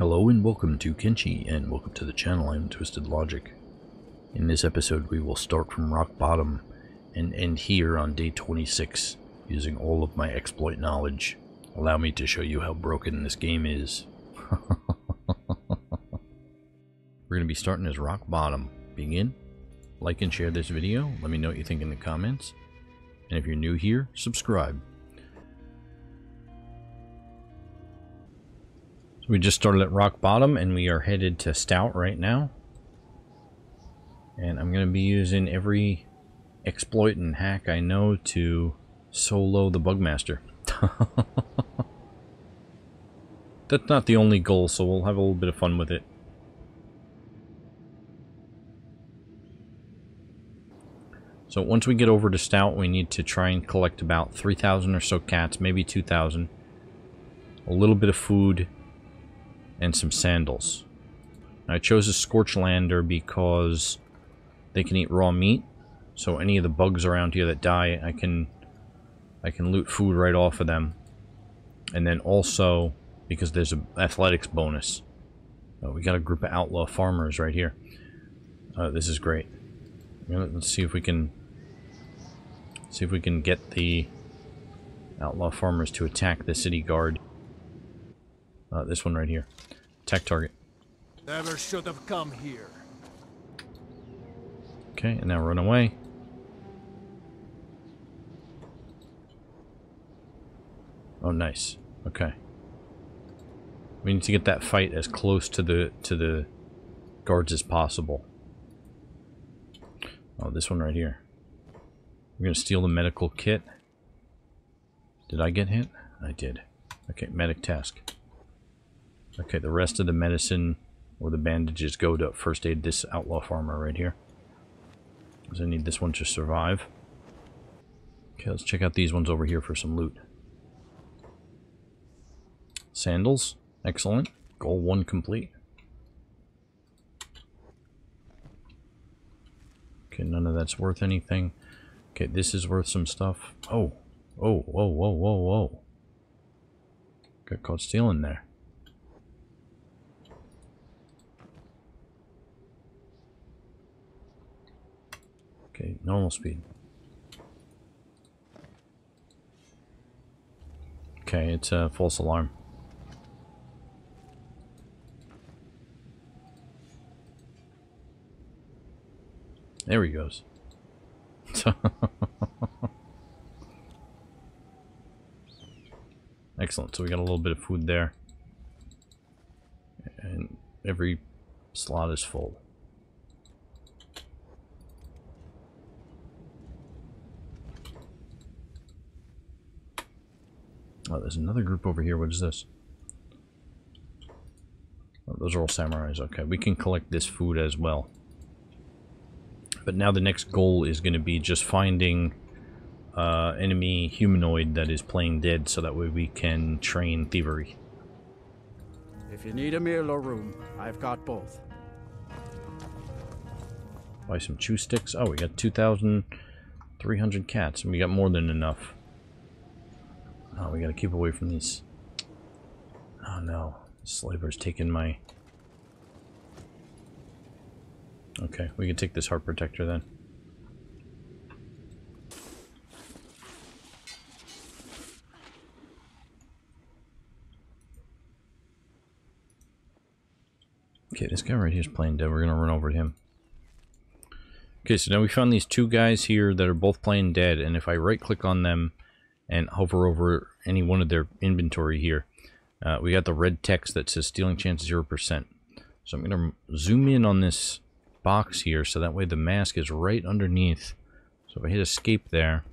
Hello and welcome to Kenshi, and welcome to the channel, I'm Twisted Logic. In this episode we will start from rock bottom and end here on day 26, using all of my exploit knowledge. Allow me to show you how broken this game is. We're going to be starting as rock bottom. Begin, like and share this video, let me know what you think in the comments, and if you're new here, subscribe. We just started at rock bottom and we are headed to Stoat right now. And I'm going to be using every exploit and hack I know to solo the Bugmaster. That's not the only goal, so we'll have a little bit of fun with it. So once we get over to Stoat, we need to try and collect about 3,000 or so cats, maybe 2,000. A little bit of food, and some sandals. I chose a Scorchlander because they can eat raw meat, so any of the bugs around here that die, I can I can loot food right off of them. And then also, because there's an athletics bonus. Oh, we got a group of outlaw farmers right here. Uh, this is great. Let's see if we can see if we can get the outlaw farmers to attack the city guard. Uh, this one right here. Attack target. Never should have come here. Okay, and now run away. Oh, nice. Okay. We need to get that fight as close to the to the guards as possible. Oh, this one right here. We're gonna steal the medical kit. Did I get hit? I did. Okay, medic task. Okay, the rest of the medicine or the bandages go to first aid this outlaw farmer right here. Because I need this one to survive. Okay, let's check out these ones over here for some loot. Sandals. Excellent. Goal one complete. Okay, none of that's worth anything. Okay, this is worth some stuff. Oh. Oh, whoa, whoa, whoa, whoa. Got caught stealing there. Okay, normal speed. Okay, it's a false alarm. There he goes. Excellent, so we got a little bit of food there. And every slot is full. Oh, there's another group over here. What is this? Oh, those are all samurais. Okay, we can collect this food as well. But now the next goal is going to be just finding uh, enemy humanoid that is playing dead so that way we can train thievery. If you need a meal or room, I've got both. Buy some chew sticks. Oh, we got 2,300 cats, and we got more than enough. Oh, we gotta keep away from these. Oh no, the slaver's taking my... Okay, we can take this heart protector then. Okay, this guy right here is playing dead. We're gonna run over to him. Okay, so now we found these two guys here that are both playing dead, and if I right-click on them, and hover over any one of their inventory here, uh, we got the red text that says stealing chance 0%. So I'm going to zoom in on this box here so that way the mask is right underneath. So if I hit escape there,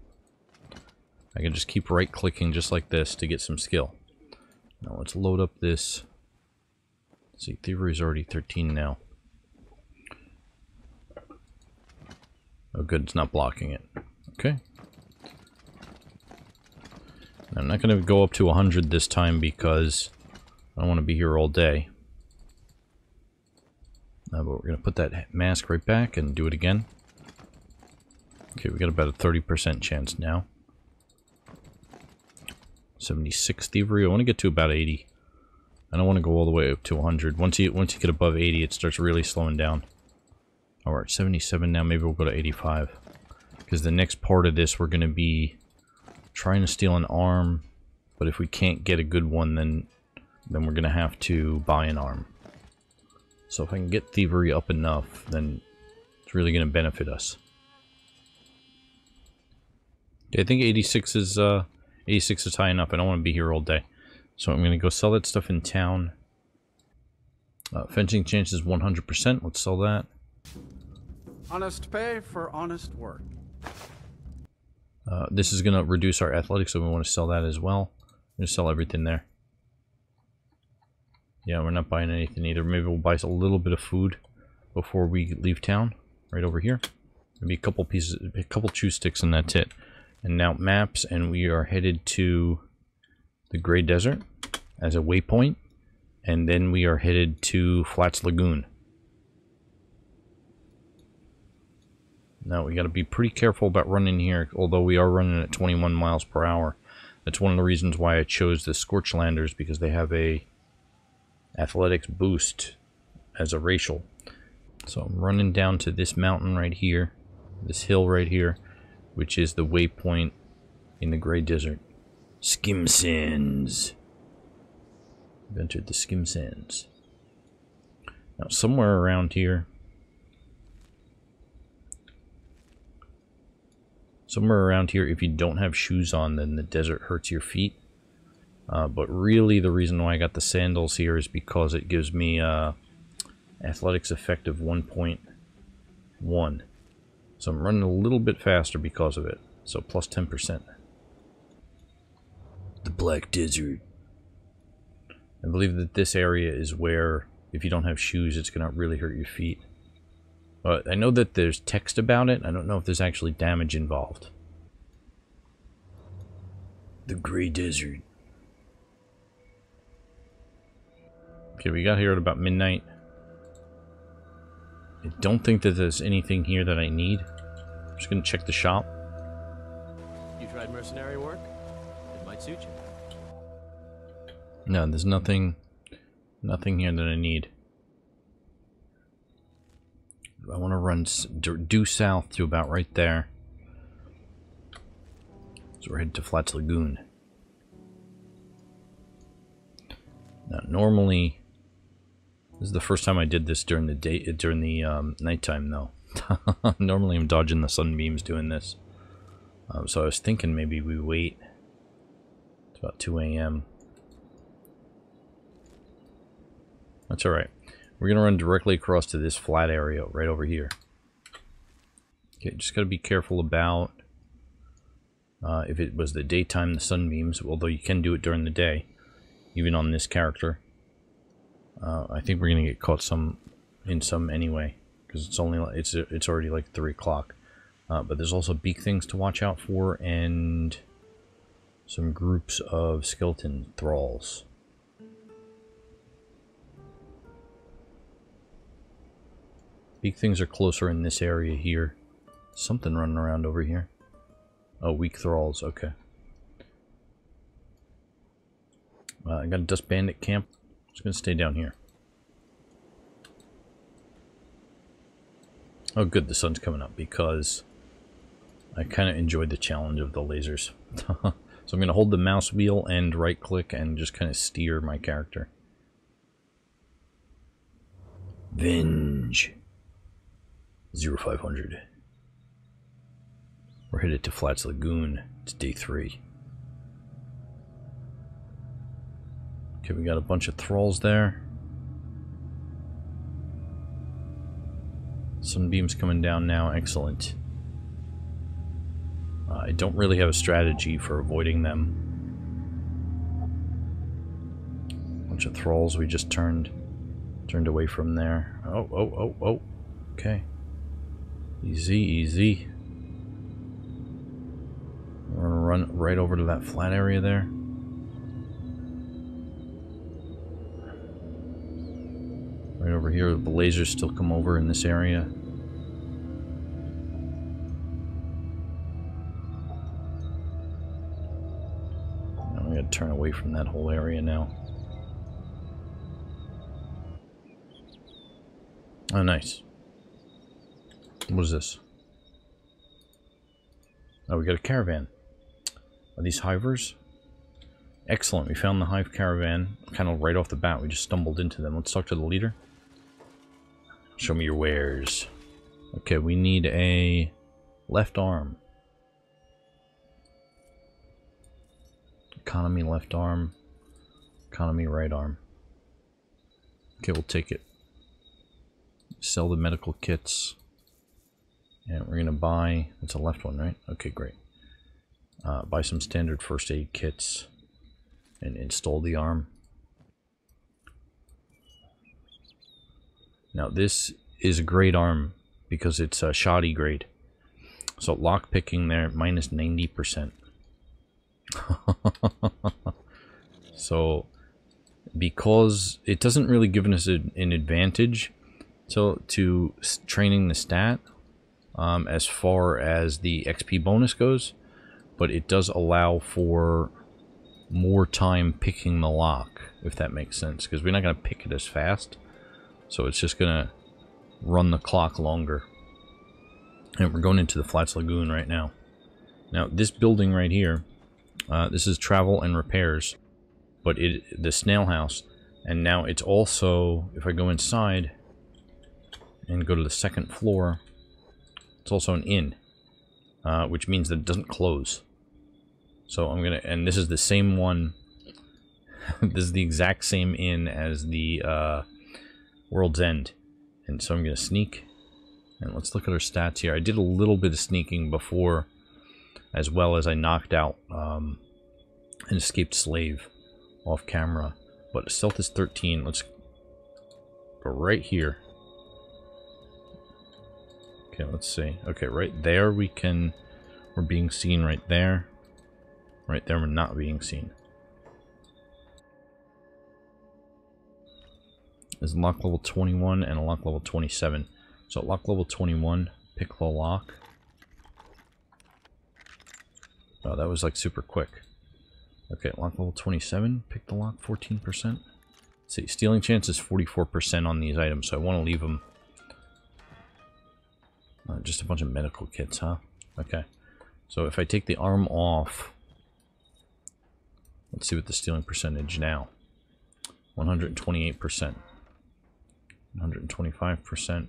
I can just keep right clicking just like this to get some skill. Now let's load up this. Let's see, thievery is already 13 now. Oh good, it's not blocking it. Okay, I'm not going to go up to 100 this time because I don't want to be here all day. Uh, but we're going to put that mask right back and do it again. Okay, we got about a 30% chance now. 76 thievery. I want to get to about 80. I don't want to go all the way up to 100. Once you once you get above 80, it starts really slowing down. All right, 77 now. Maybe we'll go to 85. Because the next part of this, we're going to be trying to steal an arm. But if we can't get a good one, then then we're going to have to buy an arm. So if I can get thievery up enough, then it's really going to benefit us. I think 86 is uh, 86 is high enough. I don't want to be here all day. So I'm going to go sell that stuff in town. Uh, fencing chances 100%. Let's sell that. Honest pay for honest work. Uh, this is going to reduce our athletics, so we want to sell that as well. Going to sell everything there. Yeah, we're not buying anything either. Maybe we'll buy a little bit of food before we leave town. Right over here. Maybe a couple pieces, a couple chew sticks and that's it. And now maps, and we are headed to the Grey Desert as a waypoint. And then we are headed to Flats Lagoon. Now we got to be pretty careful about running here, although we are running at 21 miles per hour. That's one of the reasons why I chose the Scorchlanders, because they have a athletics boost as a racial. So I'm running down to this mountain right here, this hill right here, which is the waypoint in the Grey Desert. Skimsands. I've entered the Skimsands. Now somewhere around here, somewhere around here, if you don't have shoes on, then the desert hurts your feet. Uh, but really the reason why I got the sandals here is because it gives me uh, athletics effect of 1.1. So I'm running a little bit faster because of it. So plus 10%. The Black Desert. I believe that this area is where if you don't have shoes it's going to really hurt your feet. But I know that there's text about it. I don't know if there's actually damage involved. The Grey Desert. Okay, we got here at about midnight. I don't think that there's anything here that I need. I'm just gonna check the shop. You tried mercenary work? It might suit you. No, there's nothing, nothing here that I need. I want to run due south to about right there. So we're headed to Flats Lagoon. Now, normally, this is the first time I did this during the day during the um, nighttime, though. normally, I'm dodging the sunbeams doing this. Um, so I was thinking maybe we wait. It's about 2 a.m. That's all right. We're going to run directly across to this flat area right over here. Okay, just got to be careful about uh, if it was the daytime, the sunbeams, although you can do it during the day, even on this character. Uh, I think we're going to get caught some in some anyway, because it's only it's it's already like 3 o'clock. Uh, but there's also beak things to watch out for, and some groups of skeleton thralls. Big things are closer in this area here. Something running around over here. Oh, weak thralls, okay. Uh, I got a dust bandit camp. Just gonna stay down here. Oh good, the sun's coming up because I kind of enjoyed the challenge of the lasers. so I'm gonna hold the mouse wheel and right click and just kind of steer my character. Venge. 0500. We're headed to Flats Lagoon. It's day three. Okay, we got a bunch of thralls there. Sunbeam's coming down now. Excellent. Uh, I don't really have a strategy for avoiding them. Bunch of thralls we just turned turned away from there. Oh, oh, oh, oh. Okay. Easy, easy. We're gonna run right over to that flat area there. Right over here, the lasers still come over in this area. I'm gonna turn away from that whole area now. Oh, nice. What is this? Oh, we got a caravan. Are these hivers? Excellent. We found the hive caravan kind of right off the bat. We just stumbled into them. Let's talk to the leader. Show me your wares. Okay, we need a left arm. Economy left arm. Economy right arm. Okay, we'll take it. Sell the medical kits. And we're going to buy... It's a left one, right? Okay, great. Uh, buy some standard first aid kits. And install the arm. Now this is a great arm because it's a shoddy grade. So lock picking there minus 90%. so because it doesn't really give us an advantage so to training the stat um, as far as the XP bonus goes, but it does allow for more time picking the lock, if that makes sense, because we're not going to pick it as fast, so it's just going to run the clock longer. And we're going into the Flats Lagoon right now. Now, this building right here, uh, this is travel and repairs, but it the snail house, and now it's also, if I go inside and go to the second floor, it's also an inn, uh, which means that it doesn't close. So I'm gonna, and this is the same one, this is the exact same inn as the uh, World's End. And so I'm gonna sneak, and let's look at our stats here. I did a little bit of sneaking before, as well as I knocked out um, an escaped slave off camera. But stealth is 13. Let's go right here. Okay, let's see. Okay, right there we can... We're being seen right there. Right there we're not being seen. Is lock level 21 and a lock level 27. So lock level 21, pick the lock. Oh, that was like super quick. Okay, lock level 27, pick the lock 14%. Let's see, stealing chance is 44% on these items, so I want to leave them. Uh, just a bunch of medical kits, huh? Okay. So if I take the arm off, let's see what the stealing percentage now. 128%. 125%.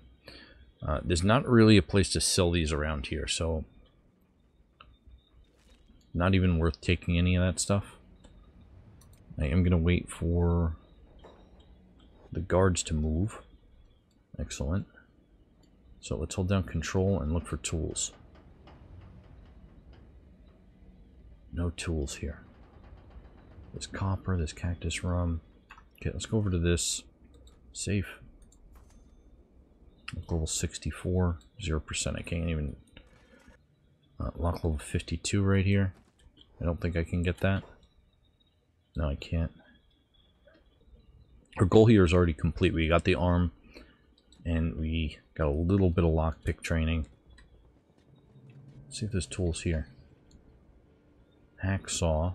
Uh, there's not really a place to sell these around here, so not even worth taking any of that stuff. I am going to wait for the guards to move. Excellent. So let's hold down control and look for tools. No tools here. There's copper, there's cactus rum. Okay, let's go over to this. Safe. Lock level 64, 0%. I can't even... Uh, lock level 52 right here. I don't think I can get that. No, I can't. Our goal here is already complete. We got the arm, and we got a little bit of lockpick training. Let's see if there's tools here. Hacksaw.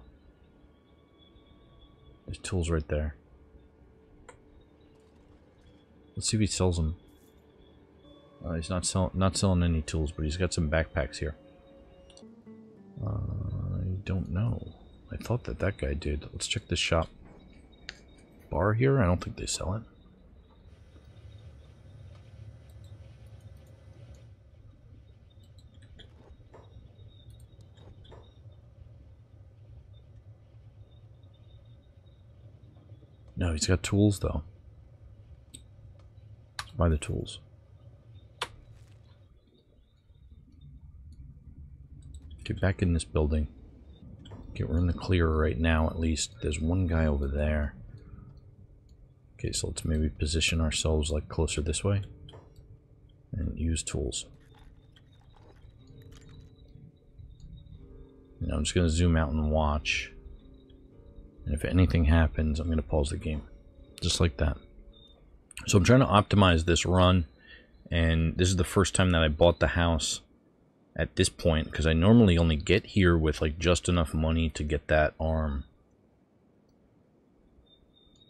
There's tools right there. Let's see if he sells them. Uh, he's not selling not selling any tools, but he's got some backpacks here. Uh, I don't know. I thought that that guy did. Let's check this shop. Bar here? I don't think they sell it. No, he's got tools though. Buy the tools. Get back in this building. Okay, we're in the clear right now, at least. There's one guy over there. Okay, so let's maybe position ourselves like closer this way. And use tools. I'm just going to zoom out and watch. And if anything happens, I'm going to pause the game. Just like that. So I'm trying to optimize this run. And this is the first time that I bought the house at this point because I normally only get here with like just enough money to get that arm.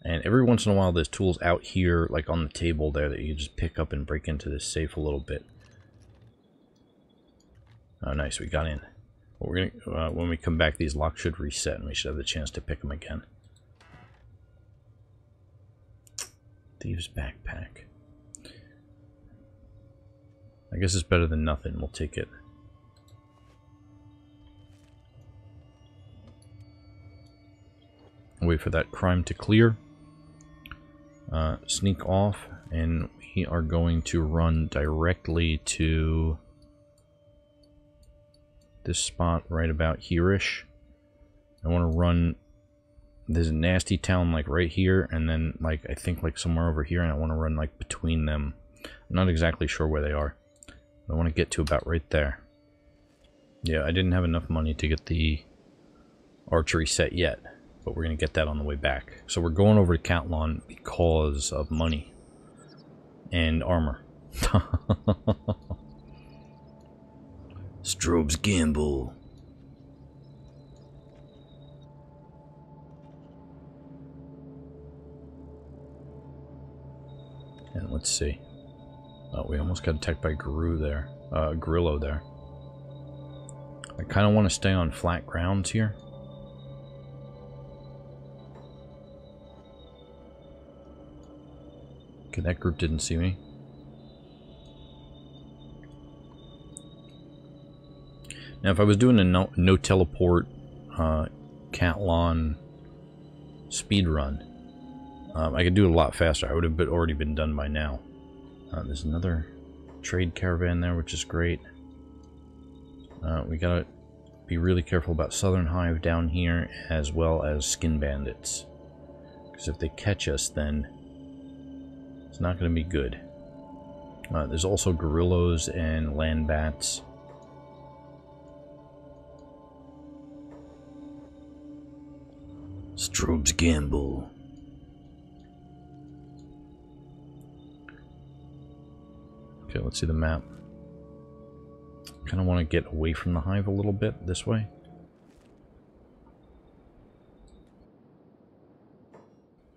And every once in a while, there's tools out here, like on the table there, that you just pick up and break into this safe a little bit. Oh, nice, we got in. We're gonna uh, when we come back, these locks should reset, and we should have the chance to pick them again. Thieves' backpack. I guess it's better than nothing. We'll take it. Wait for that crime to clear. Uh, sneak off, and we are going to run directly to this spot right about here-ish. I want to run this nasty town like right here and then like I think like somewhere over here and I want to run like between them. I'm not exactly sure where they are. I want to get to about right there. Yeah, I didn't have enough money to get the archery set yet, but we're going to get that on the way back. So we're going over to Cat-Lon because of money and armor. Stobe's Gamble. And let's see. Oh, we almost got attacked by Gru there. Uh, Gorillo there. I kind of want to stay on flat grounds here. Okay, that group didn't see me. Now, if I was doing a no, no teleport uh, Cat-Lon speed run, um, I could do it a lot faster. I would have been, already been done by now. Uh, there's another trade caravan there, which is great. Uh, we gotta be really careful about Southern Hive down here, as well as Skin Bandits. Because if they catch us, then it's not going to be good. Uh, there's also Gorillos and Land Bats. Stobe's Gamble. Okay, let's see the map. Kind of want to get away from the hive a little bit this way.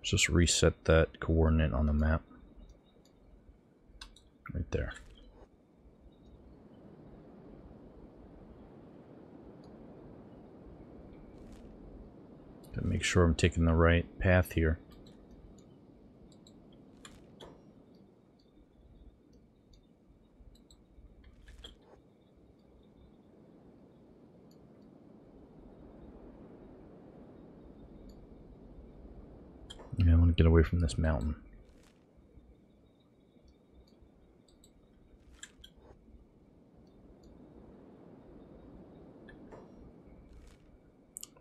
Just reset that coordinate on the map. Right there. To make sure I'm taking the right path here. Yeah, I want to get away from this mountain.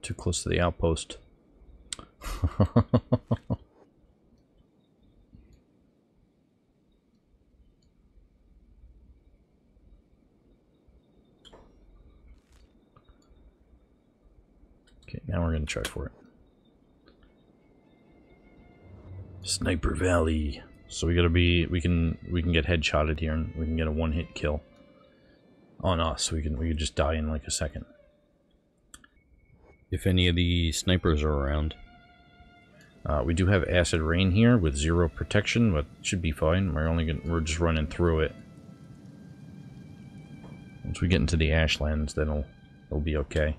Too close to the outpost. okay, now we're going to try for it. Sniper Valley. So we gotta be, we can, we can get headshotted here and we can get a one hit kill on us. We can, we could just die in like a second. If any of the snipers are around. Uh, we do have acid rain here with zero protection, but should be fine. We're only gonna, we're just running through it. Once we get into the ashlands, then it'll, it'll be okay.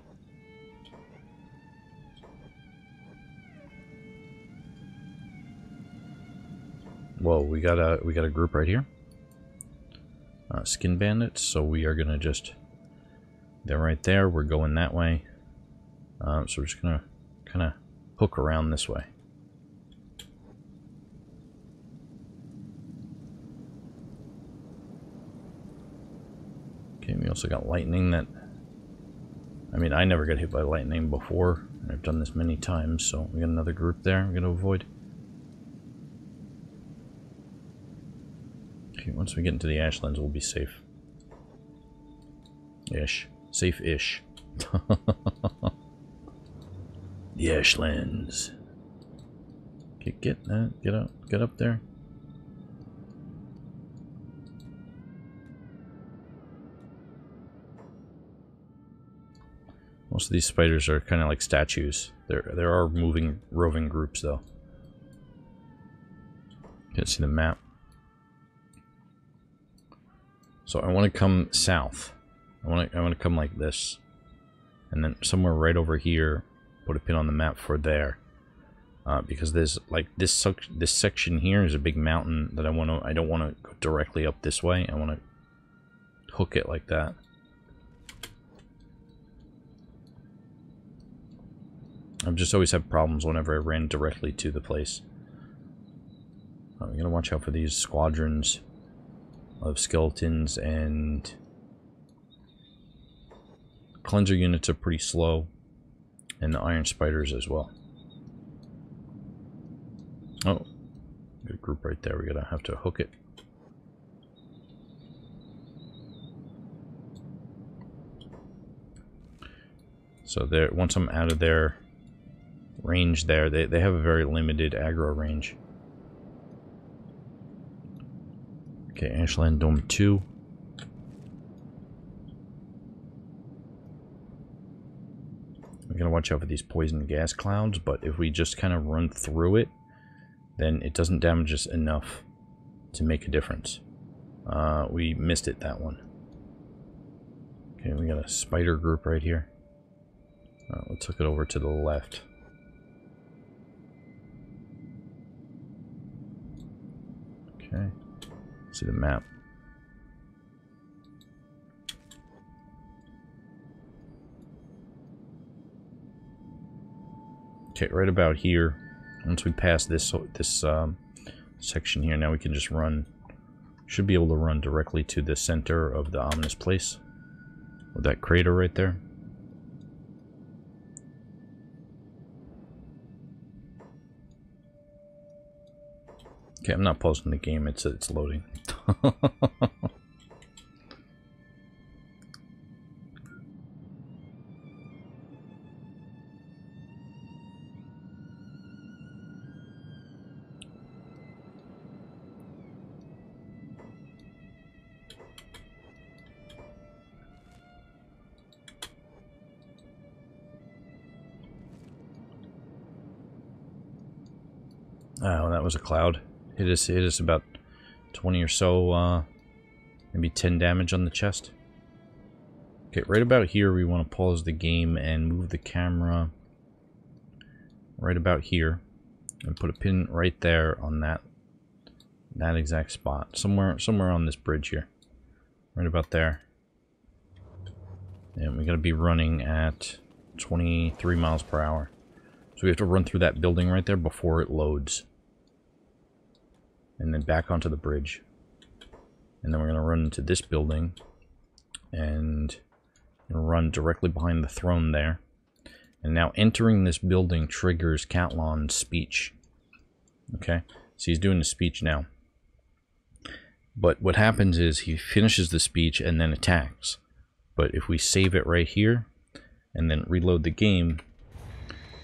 Whoa, we got a we got a group right here. Uh, skin bandits, so we are gonna just they're right there. We're going that way. Um, so we're just gonna kind of hook around this way. Okay, we also got lightning that. I mean, I never got hit by lightning before. I've done this many times, so we got another group there. We're gonna avoid. Okay, once we get into the ashlands, we'll be safe. Ish. Safe-ish. the ashlands. Okay, get that. Get up. Get up there. Most of these spiders are kind of like statues. There, there are moving, roving groups, though. Can't see the map. So I want to come south. I want to I want to come like this, and then somewhere right over here, put a pin on the map for there, uh, because there's like this this section here is a big mountain that I want to I don't want to go directly up this way. I want to hook it like that. I've just always had problems whenever I ran directly to the place. Oh, I'm gonna watch out for these squadrons of skeletons and cleanser units are pretty slow and the iron spiders as well. Oh, good group right there. We're gonna have to hook it. So there, once I'm out of their range there, they, they have a very limited aggro range. Okay, Ashland Dome 2. We gotta watch out for these poison gas clouds, but if we just kind of run through it, then it doesn't damage us enough to make a difference. Uh, we missed it, that one. Okay, we got a spider group right here. Uh, let's hook it over to the left. Okay. See the map. Okay, right about here. Once we pass this this um, section here, now we can just run. Should be able to run directly to the center of the ominous place. With that crater right there. Okay, I'm not pausing the game, it's it's loading. Oh, that was a cloud. Hit us, hit us about 20 or so, uh, maybe 10 damage on the chest. Okay, right about here we want to pause the game and move the camera right about here and put a pin right there on that that exact spot somewhere somewhere on this bridge here right about there. And we got to be running at 23 miles per hour. So we have to run through that building right there before it loads and then back onto the bridge. And then we're going to run into this building and run directly behind the throne there. And now entering this building triggers Cat-Lon's speech. Okay, so he's doing the speech now. But what happens is he finishes the speech and then attacks. But if we save it right here and then reload the game,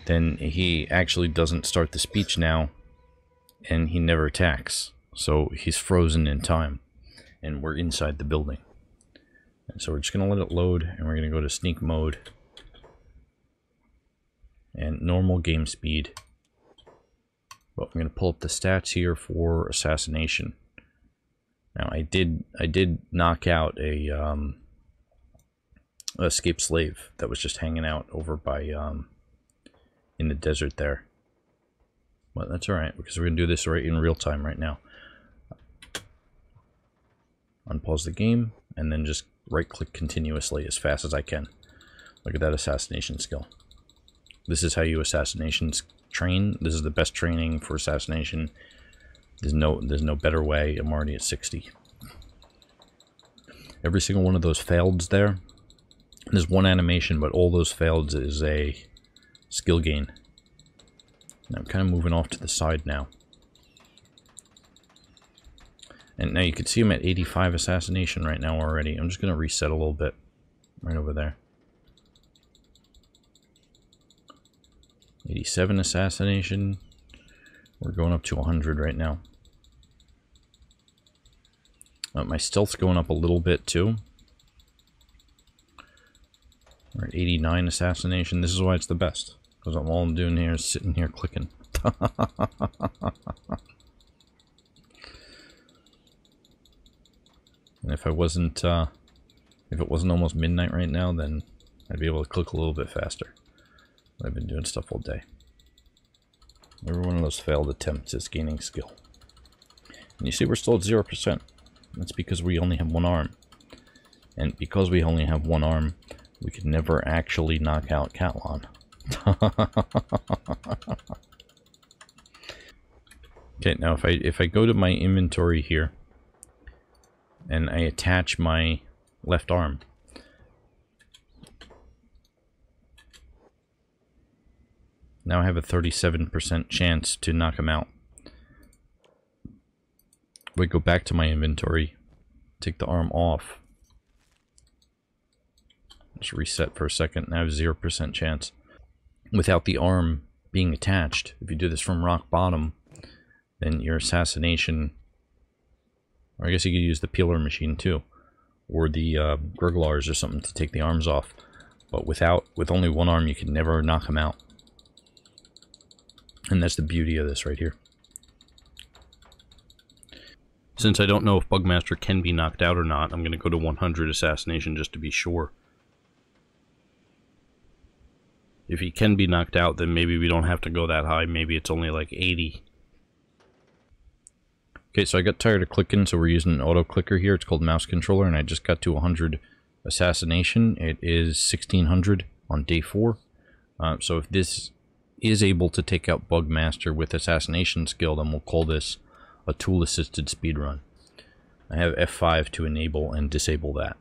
then he actually doesn't start the speech now and he never attacks. So he's frozen in time, and we're inside the building. And so we're just going to let it load, and we're going to go to sneak mode, and normal game speed. But I'm going to pull up the stats here for assassination. Now I did I did knock out a um, escaped slave that was just hanging out over by um, in the desert there. But that's alright, because we're going to do this right in real time right now. Unpause the game, and then just right-click continuously as fast as I can. Look at that assassination skill. This is how you assassinations train. This is the best training for assassination. There's no there's no better way. I'm already at 60. Every single one of those faileds there, there's one animation, but all those faileds is a skill gain. I'm kind of moving off to the side now. And now you can see I'm at 85 assassination right now already. I'm just going to reset a little bit right over there. 87 assassination. We're going up to 100 right now. Uh, my stealth's going up a little bit too. We're at 89 assassination. This is why it's the best. Because all I'm doing here is sitting here clicking. And if I wasn't, uh, if it wasn't almost midnight right now, then I'd be able to click a little bit faster. I've been doing stuff all day. Every one of those failed attempts is gaining skill. And you see we're still at 0%. That's because we only have one arm. And because we only have one arm, we could never actually knock out Cat-Lon. okay, now if I if I go to my inventory here and I attach my left arm, now I have a 37% chance to knock him out. We go back to my inventory, take the arm off, just reset for a second, now I have 0% chance. Without the arm being attached, if you do this from rock bottom, then your assassination, or I guess you could use the peeler machine too, or the uh, Gurglars or something to take the arms off. But without, with only one arm, you can never knock him out. And that's the beauty of this right here. Since I don't know if Bugmaster can be knocked out or not, I'm going to go to 100 assassination just to be sure. If he can be knocked out, then maybe we don't have to go that high. Maybe it's only like 80. Okay, so I got tired of clicking, so we're using an auto clicker here. It's called mouse controller, and I just got to 100 assassination. It is 1600 on day 4. Uh, so if this is able to take out Bugmaster with assassination skill, then we'll call this a tool-assisted speedrun. I have F5 to enable and disable that.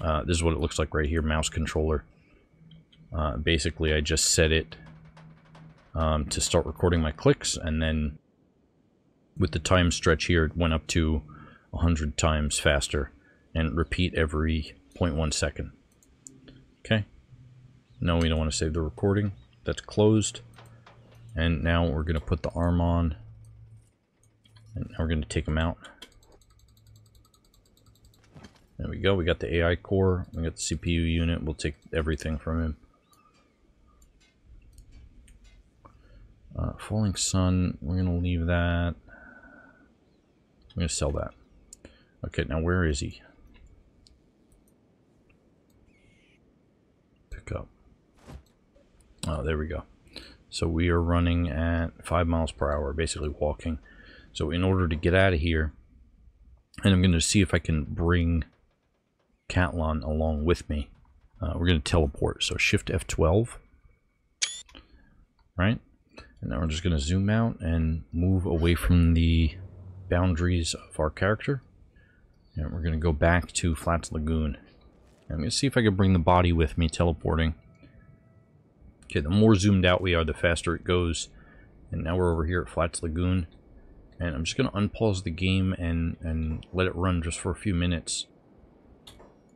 Uh, this is what it looks like right here, mouse controller. Uh, basically, I just set it um, to start recording my clicks, and then with the time stretch here, it went up to 100 times faster, and repeat every 0.1 second. Okay. No, we don't want to save the recording. That's closed. And now we're going to put the arm on. And now we're going to take him out. There we go. We got the AI core. We got the CPU unit. We'll take everything from him. Uh, Falling Sun, we're going to leave that. I'm going to sell that. Okay, now where is he? Pick up. Oh, there we go. So we are running at 5 miles per hour, basically walking. So in order to get out of here, and I'm going to see if I can bring Cat-Lon along with me. Uh, we're going to teleport. So Shift F12. Right? And now we're just going to zoom out and move away from the boundaries of our character. And we're going to go back to Flats Lagoon. I'm going to see if I can bring the body with me teleporting. Okay, the more zoomed out we are, the faster it goes. And now we're over here at Flats Lagoon. And I'm just going to unpause the game and, and let it run just for a few minutes.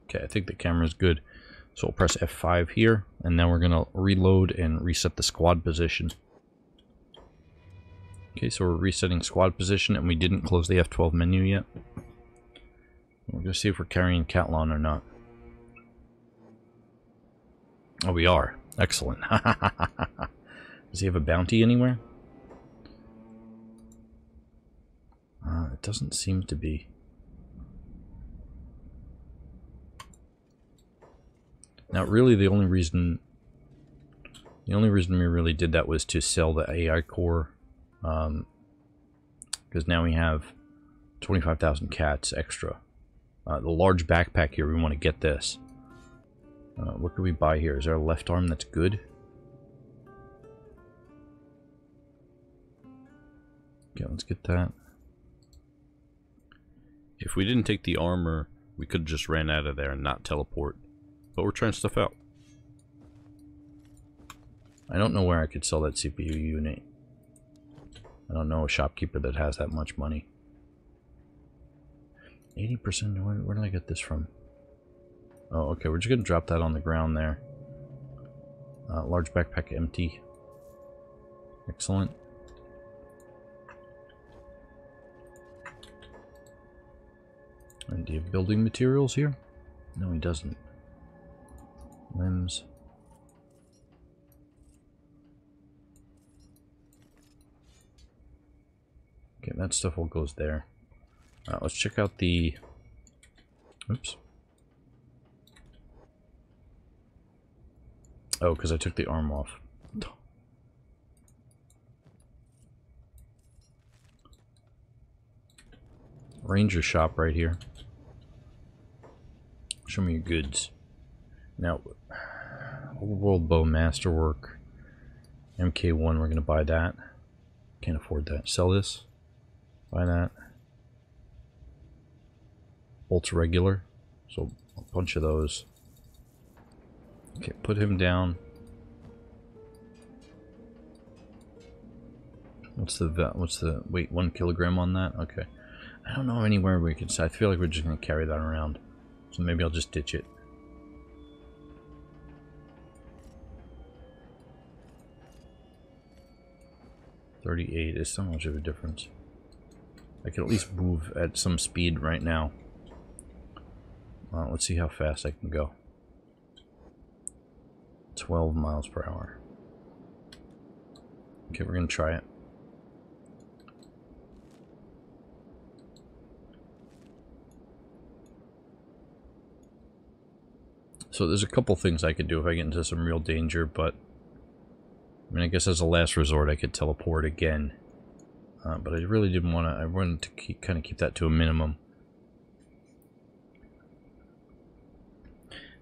Okay, I think the camera's good. So we'll press F5 here, and now we're going to reload and reset the squad position. Okay, so we're resetting squad position, and we didn't close the F12 menu yet. We're going to see if we're carrying Cat-Lon or not. Oh, we are. Excellent. Does he have a bounty anywhere? Uh, it doesn't seem to be. Now, really, the only reason the only reason we really did that was to sell the AI core, because um, now we have 25,000 cats extra. Uh, the large backpack here, we want to get this. Uh, what could we buy here? Is there a left arm that's good? Okay, let's get that. If we didn't take the armor, we could just ran out of there and not teleport. But we're trying stuff out. I don't know where I could sell that CPU unit. I don't know a shopkeeper that has that much money. 80%, where, where did I get this from? Oh, okay, we're just going to drop that on the ground there. Uh, large backpack empty. Excellent. And do you have building materials here? No, he doesn't. Limbs. That stuff all goes there. Uh, let's check out the... Oops. Oh, because I took the arm off. Ranger shop right here. Show me your goods. Now, World Bow Masterwork. MK1, we're going to buy that. Can't afford that. Sell this. Buy that. Bolts regular. So, a bunch of those. Okay, put him down. What's the what's the weight? One kilogram on that? Okay. I don't know anywhere we can. I feel like we're just gonna carry that around. So maybe I'll just ditch it. Thirty-eight is so much of a difference. I can at least move at some speed right now. Uh, let's see how fast I can go. 12 miles per hour. Okay, we're gonna try it. So there's a couple things I could do if I get into some real danger, but I mean, I guess as a last resort, I could teleport again. Uh, but I really didn't want to. I wanted to keep, kind of keep that to a minimum.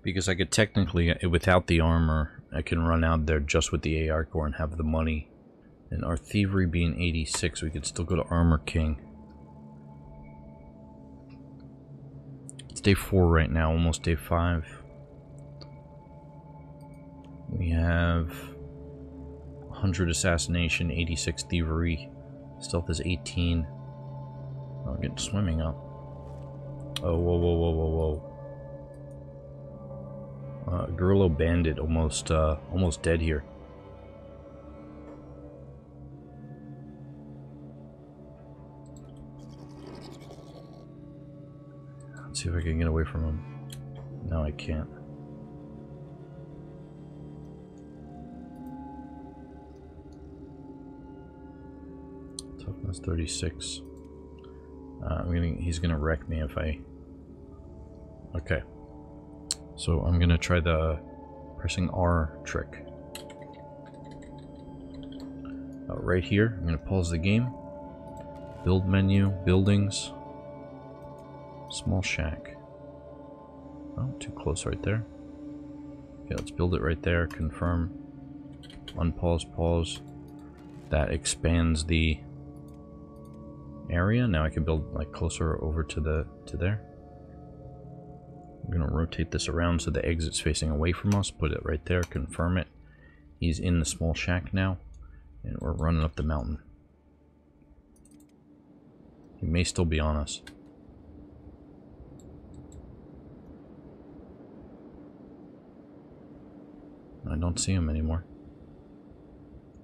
Because I could technically, uh, without the armor, I can run out there just with the AI core and have the money. And our thievery being 86, we could still go to Armor King. It's day 4 right now, almost day 5. We have 100 assassination, 86 thievery, stealth is 18. Oh, I'm getting swimming up. Oh, whoa, whoa, whoa, whoa, whoa. Uh, Guerrilla Bandit almost, uh, almost dead here. Let's see if I can get away from him. No, I can't. Toughness 36. Uh, gonna, he's gonna wreck me if I... Okay. So I'm gonna try the pressing R trick. Uh, right here, I'm gonna pause the game. Build menu, buildings, small shack. Oh, too close right there. Okay, let's build it right there. Confirm. Unpause, pause. That expands the area. Now I can build like closer over to the to there. I'm gonna rotate this around so the exit's facing away from us. Put it right there. Confirm it. He's in the small shack now, and we're running up the mountain. He may still be on us. I don't see him anymore.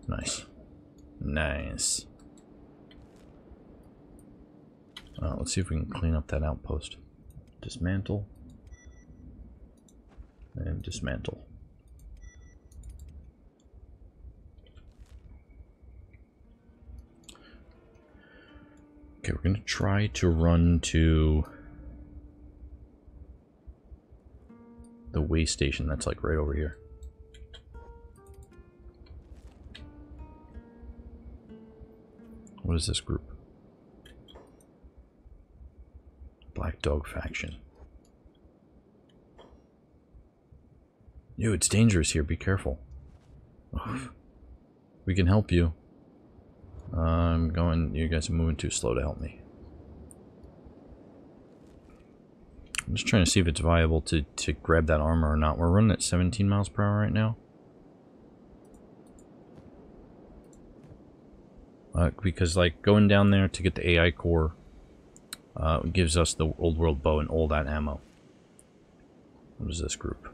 Nice. Nice. Uh, let's see if we can clean up that outpost. Dismantle. And dismantle. Okay, we're going to try to run to the way station that's like right over here. What is this group? Black Dog Faction. Yo, it's dangerous here. Be careful. Ugh. We can help you. I'm going... You guys are moving too slow to help me. I'm just trying to see if it's viable to, to grab that armor or not. We're running at 17 miles per hour right now. Uh, because, like, going down there to get the AI core uh, gives us the old world bow and all that ammo. What is this group?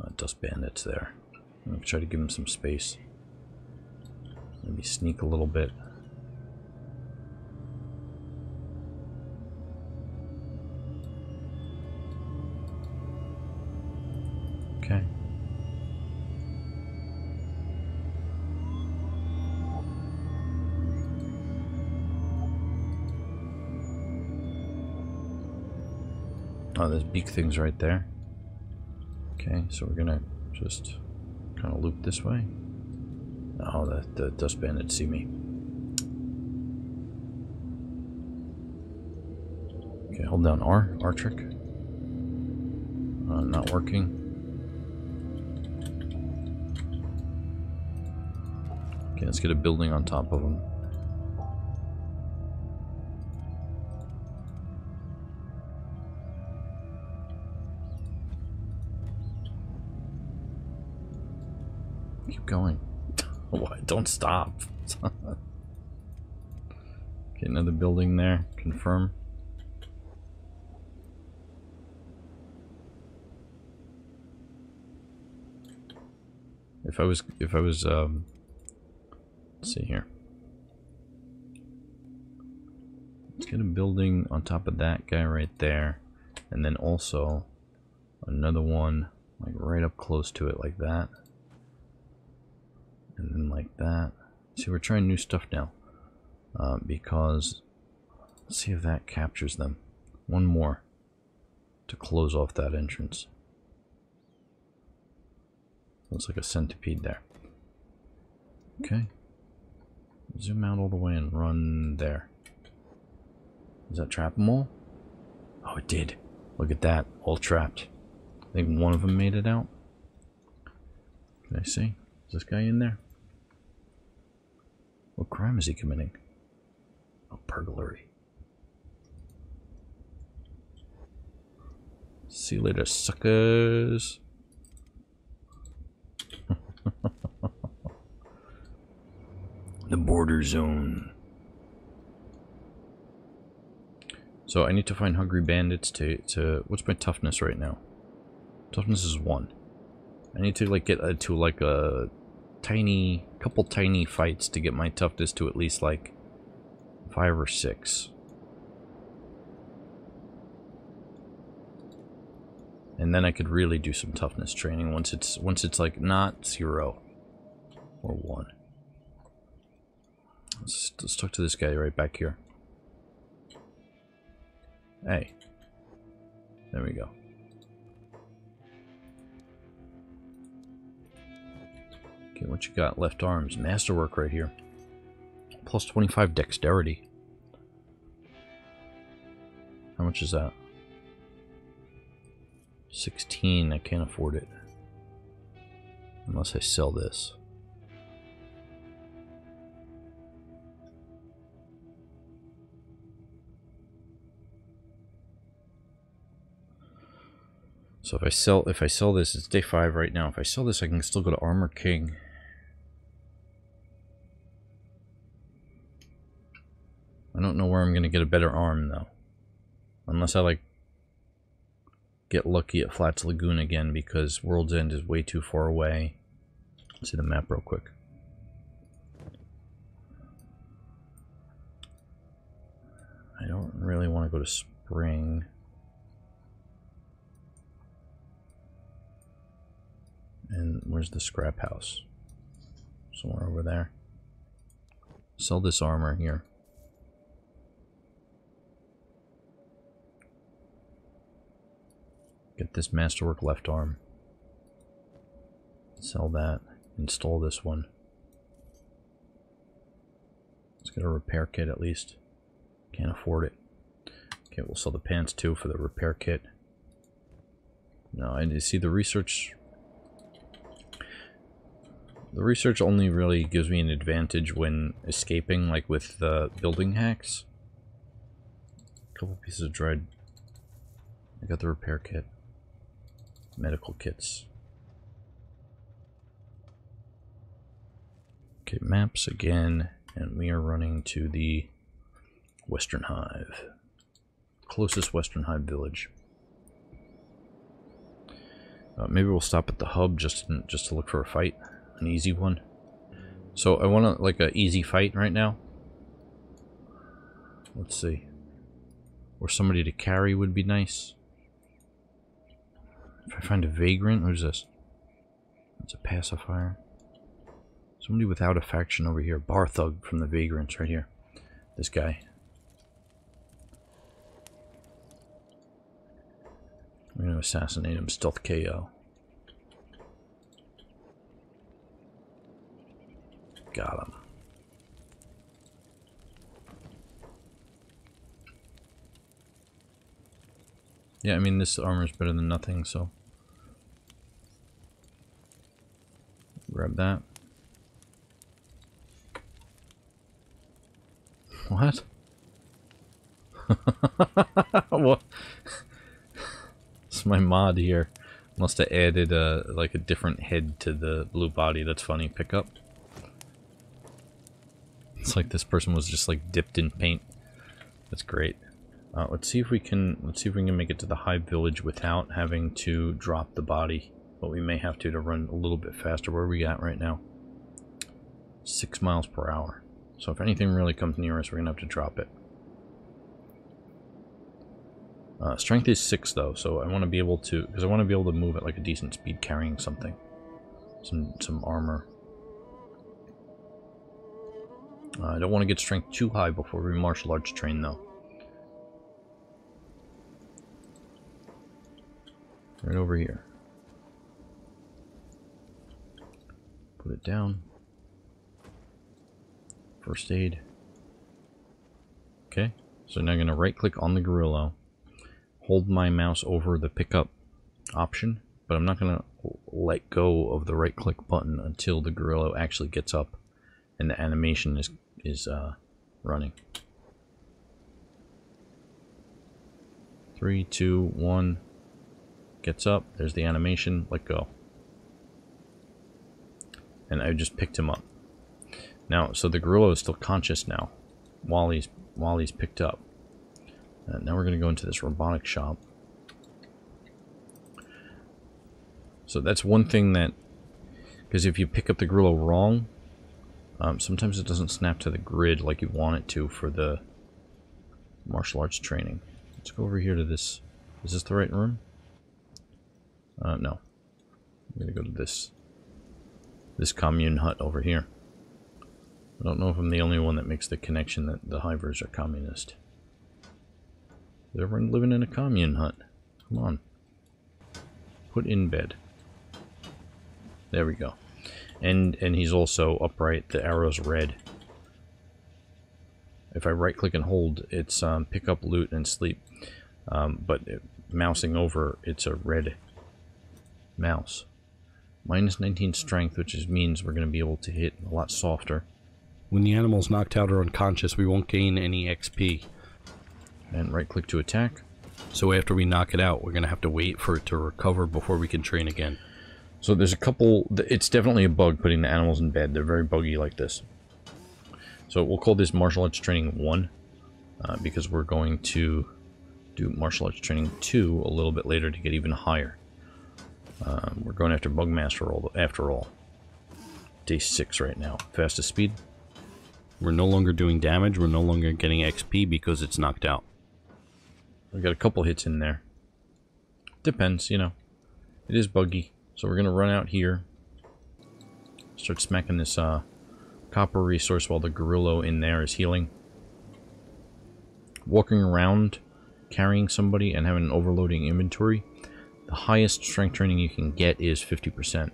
Uh, dust bandits there. I'm gonna try to give them some space. Maybe sneak a little bit. Oh, there's beak things right there. Okay, so we're gonna just kind of loop this way. Oh, the, the dust bandits see me. Okay, hold down R, R trick. Uh, not working. Okay, let's get a building on top of them. Going. Why? Don't stop. okay, another building there. Confirm. If I was, if I was, um, let's see here. Let's get a building on top of that guy right there. And then also another one like right up close to it like that. And then like that. See, we're trying new stuff now. Uh, because, let's see if that captures them. One more to close off that entrance. Looks like a centipede there. Okay. Zoom out all the way and run there. Does that trap them all? Oh, it did. Look at that. All trapped. I think one of them made it out. Can I see? Is this guy in there? What crime is he committing? Oh, burglary. See you later, suckers. the border zone. So I need to find hungry bandits to, to what's my toughness right now? Toughness is one. I need to like get uh, to like a tiny, couple tiny fights to get my toughness to at least like five or six. And then I could really do some toughness training once it's once it's like not zero or one. Let's, let's talk to this guy right back here. Hey. There we go. Okay, what you got? Left arms. Masterwork right here. Plus 25 dexterity. How much is that? 16. I can't afford it. Unless I sell this. So if I sell if I sell this, it's day five right now. If I sell this, I can still go to Armor King. I don't know where I'm gonna get a better arm though. Unless I like get lucky at Flats Lagoon again because World's End is way too far away. Let's see the map real quick. I don't really want to go to Spring. And where's the scrap house? Somewhere over there. Sell this armor here. Get this masterwork left arm. Sell that. Install this one. Let's get a repair kit at least. Can't afford it. Okay, we'll sell the pants too for the repair kit. No, I see the research the research only really gives me an advantage when escaping, like with the building hacks. A couple pieces of dread. I got the repair kit. Medical kits. Okay, maps again, and we are running to the Western Hive. Closest Western Hive village. Uh, maybe we'll stop at the hub just just to look for a fight an easy one. So I want like an easy fight right now. Let's see. Or somebody to carry would be nice. If I find a vagrant, who's this? It's a pacifier. Somebody without a faction over here. Barthug from the vagrants right here. This guy. We're gonna assassinate him, stealth KO. Got him. Yeah, I mean, this armor is better than nothing, so... Grab that. What? what? it's my mod here. Must have added a, like a different head to the blue body. That's funny. Pick up. It's like this person was just like dipped in paint. That's great. Uh, let's see if we can let's see if we can make it to the Hive Village without having to drop the body. But we may have to to run a little bit faster. Where we at right now? Six miles per hour. So if anything really comes near us, we're gonna have to drop it. Uh, strength is 6 though, so I want to be able to, because I want to be able to move at like a decent speed carrying something. Some, some armor. Uh, I don't want to get strength too high before we martial arts train though. Right over here. Put it down. First aid. Okay, so now I'm going to right click on the gorilla hold my mouse over the pickup option, but I'm not going to let go of the right click button until the gorilla actually gets up and the animation is, is uh, running. Three, two, one, gets up, there's the animation, let go. And I just picked him up. Now, so the gorilla is still conscious now, while he's while he's picked up. Uh, now we're going to go into this robotic shop. So that's one thing that, because if you pick up the gorilla wrong, um, sometimes it doesn't snap to the grid like you want it to for the martial arts training. Let's go over here to this. Is this the right room? Uh, no. I'm going to go to this, this commune hut over here. I don't know if I'm the only one that makes the connection that the Hivers are communist. Everyone living in a commune hut. Come on. Put in bed. There we go. And and he's also upright. The arrow's red. If I right click and hold, it's um, pick up loot and sleep. Um, but it, mousing over, it's a red mouse. Minus 19 strength, which is, means we're going to be able to hit a lot softer. When the animal's knocked out or unconscious, we won't gain any XP. And right click to attack. So after we knock it out, we're going to have to wait for it to recover before we can train again. So there's a couple, it's definitely a bug putting the animals in bed. They're very buggy like this. So we'll call this martial arts training 1 uh, because we're going to do martial arts training 2 a little bit later to get even higher. Um, we're going after Bugmaster all, after all. Day 6 right now. Fastest speed. We're no longer doing damage, we're no longer getting XP because it's knocked out. We got a couple hits in there. Depends, you know. It is buggy. So we're going to run out here. Start smacking this uh, copper resource while the gorilla in there is healing. Walking around, carrying somebody, and having an overloading inventory. The highest strength training you can get is 50%.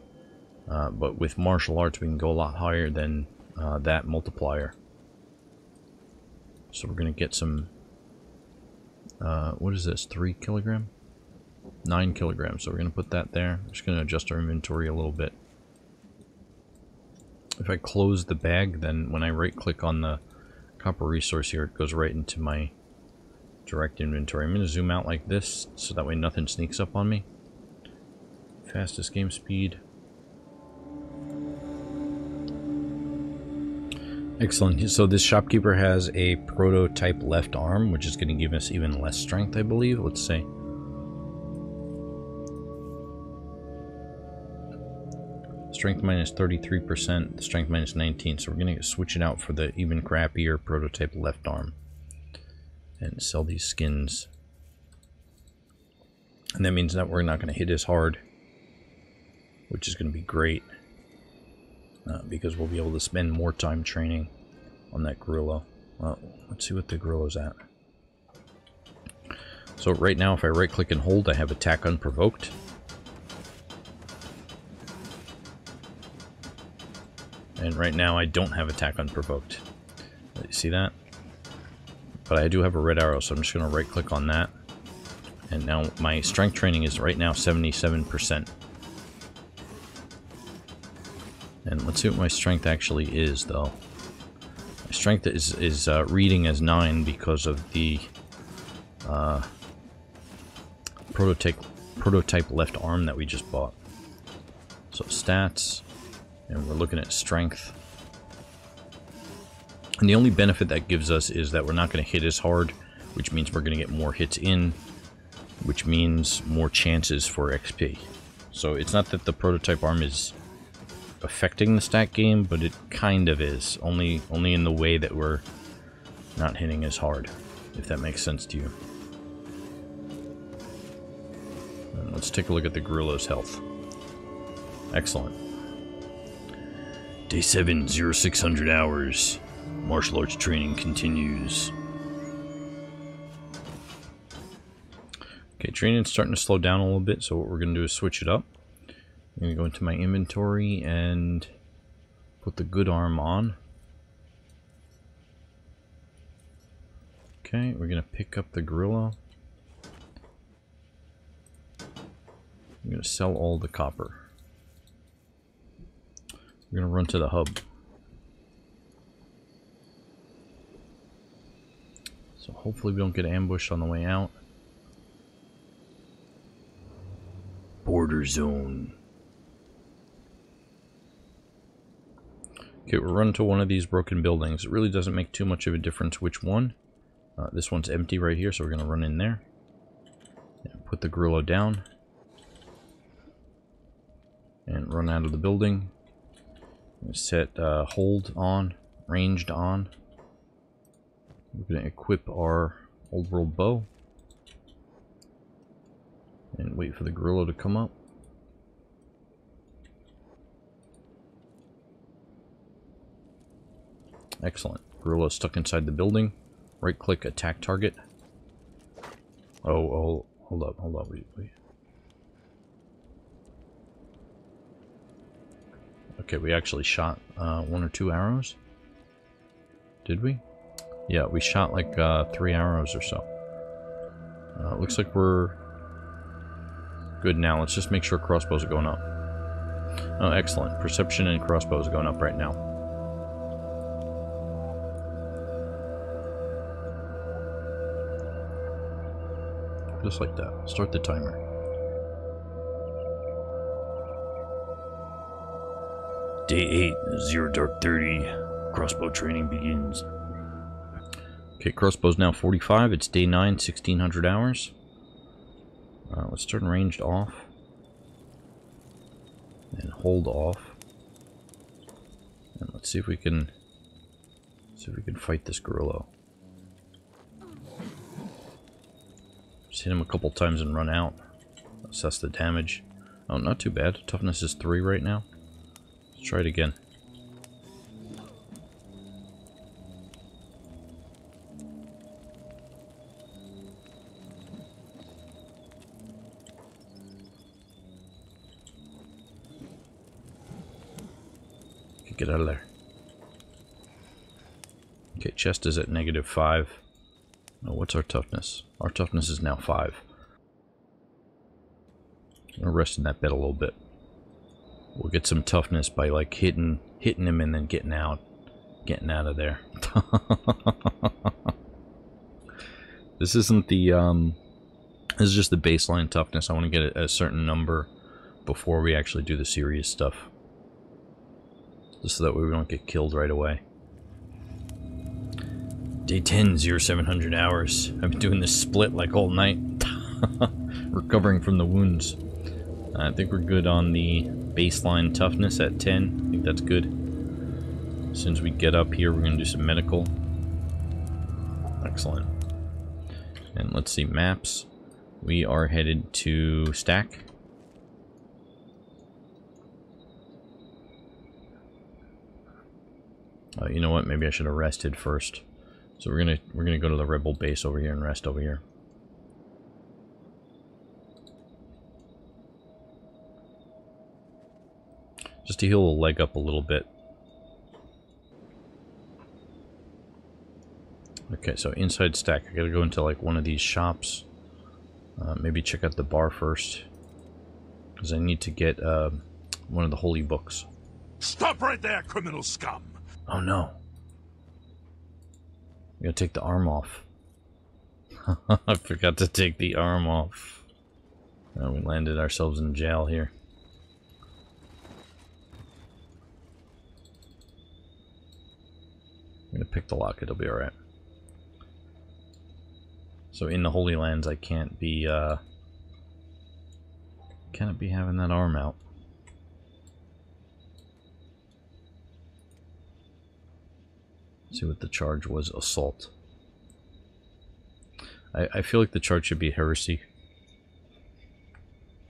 Uh, but with martial arts, we can go a lot higher than uh, that multiplier. So we're going to get some uh, what is this, 3 kilogram? 9 kilograms, so we're going to put that there. I'm just going to adjust our inventory a little bit. If I close the bag, then when I right click on the copper resource here, it goes right into my direct inventory. I'm going to zoom out like this, so that way nothing sneaks up on me. Fastest game speed. Excellent. So this shopkeeper has a prototype left arm, which is going to give us even less strength, I believe. Let's say. Strength minus 33%, strength minus 19. So we're going to switch it out for the even crappier prototype left arm. And sell these skins. And that means that we're not going to hit as hard. Which is going to be great uh, because we'll be able to spend more time training on that gorilla. Well, let's see what the gorilla's at. So right now, if I right click and hold, I have attack unprovoked. And right now I don't have attack unprovoked. You see that? But I do have a red arrow, so I'm just going to right click on that. And now my strength training is right now 77%. And let's see what my strength actually is, though. My strength is, is uh, reading as 9 because of the uh, prototype, prototype left arm that we just bought. So stats, and we're looking at strength. And the only benefit that gives us is that we're not going to hit as hard, which means we're going to get more hits in, which means more chances for XP. So it's not that the prototype arm is affecting the stat game, but it kind of is. Only, only in the way that we're not hitting as hard, if that makes sense to you. And let's take a look at the gorilla's health. Excellent. Day 7, 0600 hours. Martial arts training continues. Okay, training's starting to slow down a little bit, so what we're going to do is switch it up. I'm going to go into my inventory and put the good arm on. Okay, we're going to pick up the gorilla. I'm going to sell all the copper. We're going to run to the hub. So hopefully we don't get ambushed on the way out. Border zone. Okay, we're running to one of these broken buildings. It really doesn't make too much of a difference which one. Uh, this one's empty right here, so we're going to run in there. And put the gorilla down. And run out of the building. Set uh, hold on, ranged on. We're going to equip our old world bow. And wait for the gorilla to come up. Excellent. Gorilla stuck inside the building. Right click, attack target. Oh, oh, hold up, hold up, wait, wait. Okay, we actually shot uh, one or two arrows. Did we? Yeah, we shot like uh, three arrows or so. Uh, looks like we're good now. Let's just make sure crossbows are going up. Oh, excellent. Perception and crossbows are going up right now. Just like that. Start the timer. Day 8, Zero Dark 30. Crossbow training begins. Okay, crossbow's now 45. It's day 9, 1600 hours. Uh, let's turn ranged off. And hold off. And let's see if we can see if we can fight this gorilla. Just hit him a couple times and run out. Assess the damage. Oh, not too bad. Toughness is 3 right now. Let's try it again. Chest is at negative 5. Oh, what's our toughness? Our toughness is now 5. I'm gonna rest in that bed a little bit. We'll get some toughness by like hitting hitting him and then getting out. Getting out of there. this isn't the um this is just the baseline toughness. I want to get a, a certain number before we actually do the serious stuff. Just so that way we don't get killed right away. Day 10, 0700 hours. I've been doing this split like all night. Recovering from the wounds. I think we're good on the baseline toughness at 10. I think that's good. As soon as we get up here, we're going to do some medical. Excellent. And let's see, maps. We are headed to Stack. Uh, you know what? Maybe I should have rested first. So we're gonna we're gonna go to the rebel base over here and rest over here. Just to heal the leg up a little bit. Okay, so inside stack, I gotta go into like one of these shops. Uh, maybe check out the bar first. Because I need to get uh, one of the holy books. Stop right there, criminal scum! Oh no. I gotta take the arm off. I forgot to take the arm off. Uh, we landed ourselves in jail here. I'm gonna pick the lock, it'll be alright. So in the Holy Lands I can't be uh can't be having that arm out. See what the charge was. Assault. I, I feel like the charge should be heresy.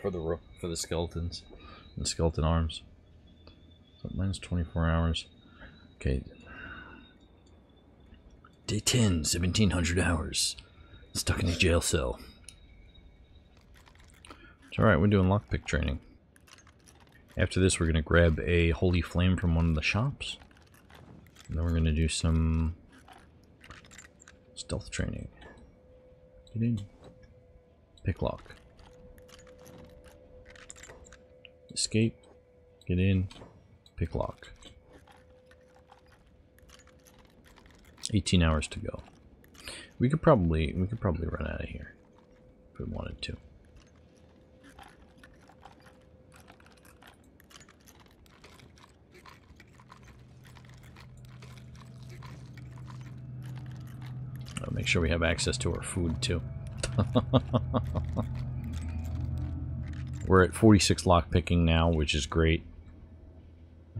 For the for the skeletons. The skeleton arms. So mine's 24 hours. Okay. Day 10, 1700 hours. Stuck in a jail cell. It's alright, we're doing lockpick training. After this, we're going to grab a holy flame from one of the shops. And then we're going to do some stealth training. Get in. Pick lock. Escape. Get in. Pick lock. 18 hours to go. We could probably we could probably run out of here if we wanted to. Make sure we have access to our food too. We're at 46 lockpicking now, which is great.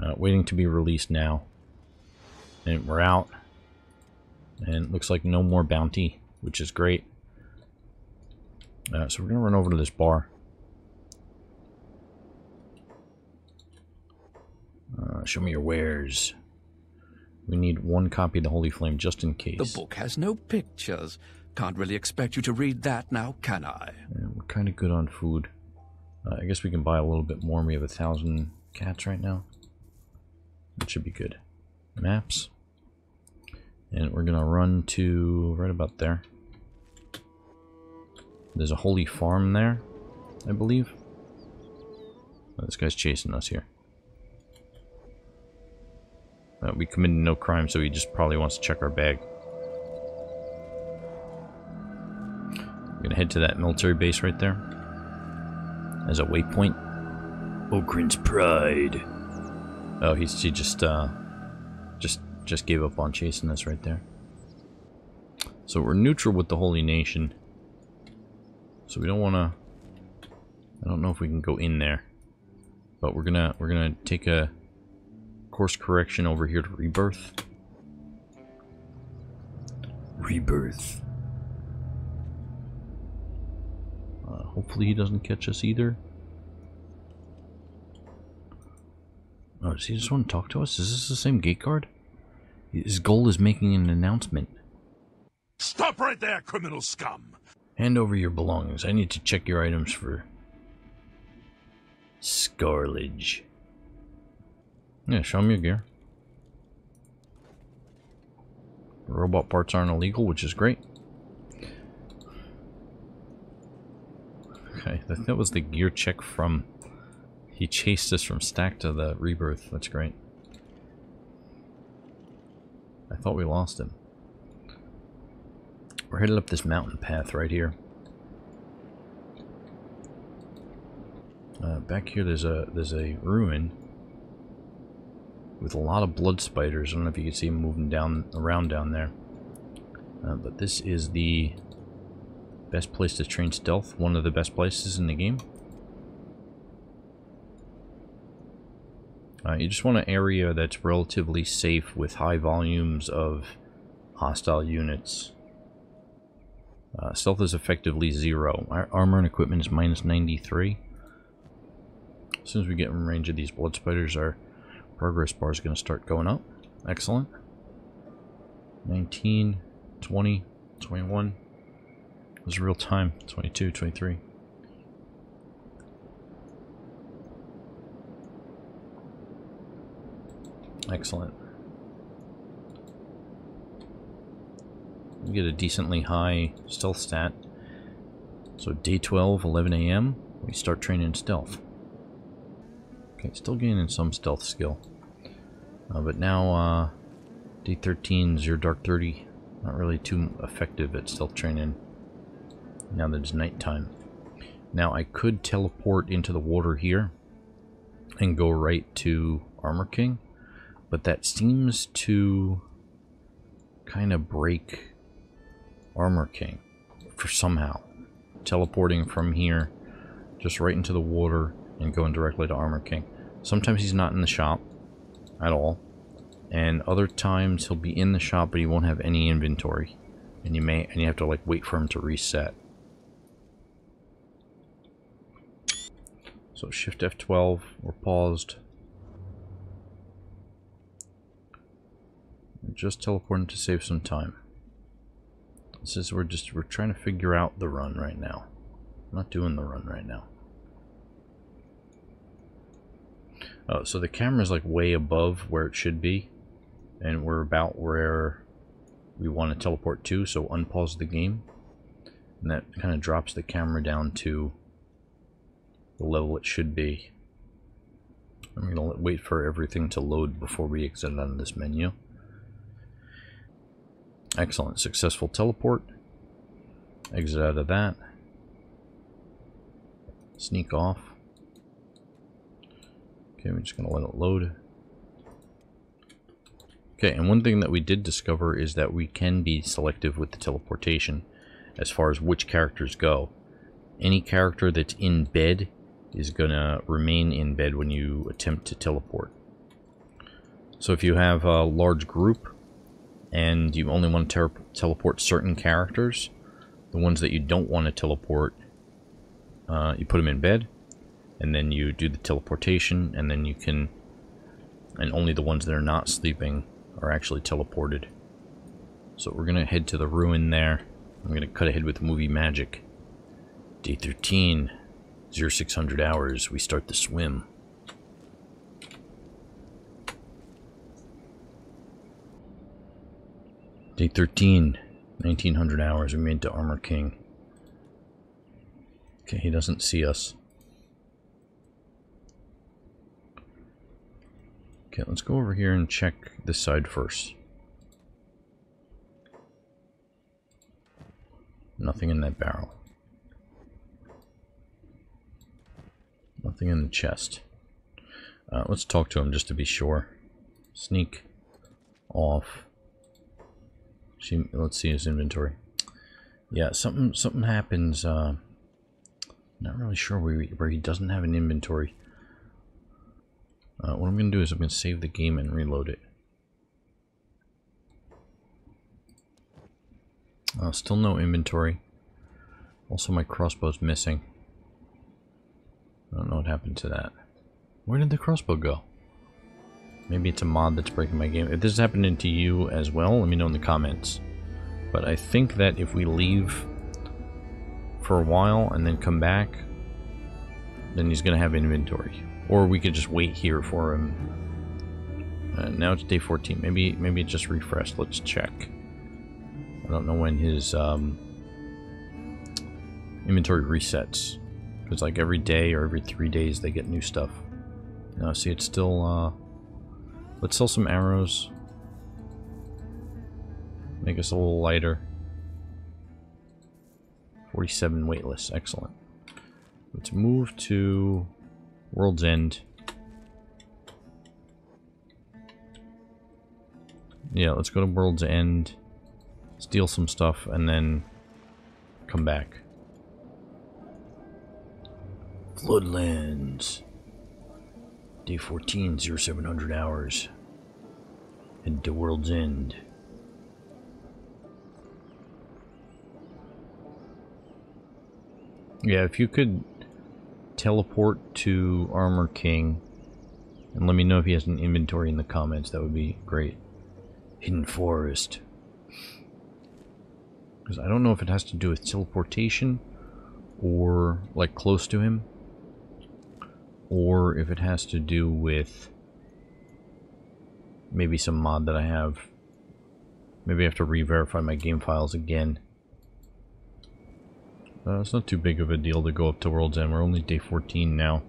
Uh, waiting to be released now. And we're out. And it looks like no more bounty, which is great. Uh, so we're going to run over to this bar. Uh, show me your wares. We need one copy of the Holy Flame just in case. The book has no pictures. Can't really expect you to read that now, can I? Yeah, we're kind of good on food. Uh, I guess we can buy a little bit more. We have a thousand cats right now. That should be good. Maps. And we're going to run to right about there. There's a holy farm there, I believe. Oh, this guy's chasing us here. Uh, we committed no crime, so he just probably wants to check our bag. We're gonna head to that military base right there. As a waypoint. Okran's Pride. Oh, he's he just uh just just gave up on chasing us right there. So we're neutral with the Holy Nation. So we don't wanna I don't know if we can go in there. But we're gonna we're gonna take a course correction over here to rebirth. Rebirth. Uh, hopefully he doesn't catch us either. Oh, does he just want to talk to us? Is this the same gate guard? His goal is making an announcement. Stop right there, criminal scum! Hand over your belongings. I need to check your items for scarlage. Yeah, show me your gear. Robot parts aren't illegal, which is great. Okay, that was the gear check from... He chased us from stack to the rebirth. That's great. I thought we lost him. We're headed up this mountain path right here. Uh, back here there's a there's a ruin with a lot of blood spiders. I don't know if you can see them moving down around down there. Uh, but this is the best place to train stealth. One of the best places in the game. Uh, you just want an area that's relatively safe with high volumes of hostile units. Uh, stealth is effectively zero. Armor and equipment is minus 93. As soon as we get in range of these blood spiders, our progress bar is going to start going up. Excellent. 19, 20, 21. It was real time. 22, 23. Uh, Excellent. We get a decently high stealth stat. So day 12, 11 a.m., we start training stealth. Okay, still gaining some stealth skill. Uh, but now, uh, day 13, Zero Dark 30, not really too effective at stealth training now that it's nighttime. Now I could teleport into the water here and go right to Armor King, but that seems to kind of break Armor King for somehow. Teleporting from here just right into the water and going directly to Armor King. Sometimes he's not in the shop at all, and other times he'll be in the shop but he won't have any inventory, and you may and you have to like wait for him to reset. So shift F12, we're paused. Just teleporting to save some time. This is we're just we're trying to figure out the run right now. I'm not doing the run right now. Oh, so the camera's like way above where it should be. And we're about where we want to teleport to, so unpause the game. And that kind of drops the camera down to the level it should be. I'm going to wait for everything to load before we exit out of this menu. Excellent. Successful teleport. Exit out of that. Sneak off. Okay, we're just going to let it load. Okay, and one thing that we did discover is that we can be selective with the teleportation as far as which characters go. Any character that's in bed is going to remain in bed when you attempt to teleport. So if you have a large group and you only want to teleport certain characters, the ones that you don't want to teleport, uh, you put them in bed, and then you do the teleportation, and then you can, and only the ones that are not sleeping are actually teleported. So we're going to head to the ruin there. I'm going to cut ahead with movie magic. Day 13. 0600 hours, we start the swim. Day 13, 1900 hours, we made to Armor King. Okay, he doesn't see us. Okay, let's go over here and check this side first. Nothing in that barrel. Nothing in the chest. Uh, let's talk to him just to be sure. Sneak off. See, let's see his inventory. Yeah, something something happens. Uh, not really sure where he, where he doesn't have an inventory. Uh, what I'm going to do is I'm going to save the game and reload it. Uh, still no inventory. Also, my crossbow's missing. I don't know what happened to that. Where did the crossbow go? Maybe it's a mod that's breaking my game. If this is happening to you as well, let me know in the comments. But I think that if we leave for a while and then come back, then he's going to have inventory. Or we could just wait here for him. Uh, now it's day 14. Maybe maybe it just refreshed. Let's check. I don't know when his um, inventory resets. Because like every day or every three days they get new stuff. Now see it's still uh let's sell some arrows. Make us a little lighter. 47 weightless, excellent. Let's move to World's End. Yeah, let's go to World's End, steal some stuff, and then come back. Floodlands. Day 14, 0700 hours. Head to World's End. Yeah, if you could teleport to Armor King and let me know if he has an inventory in the comments, that would be great. Hidden Forest. Because I don't know if it has to do with teleportation or like close to him or if it has to do with maybe some mod that I have. Maybe I have to re-verify my game files again. Uh, it's not too big of a deal to go up to World's End. We're only day 14 now.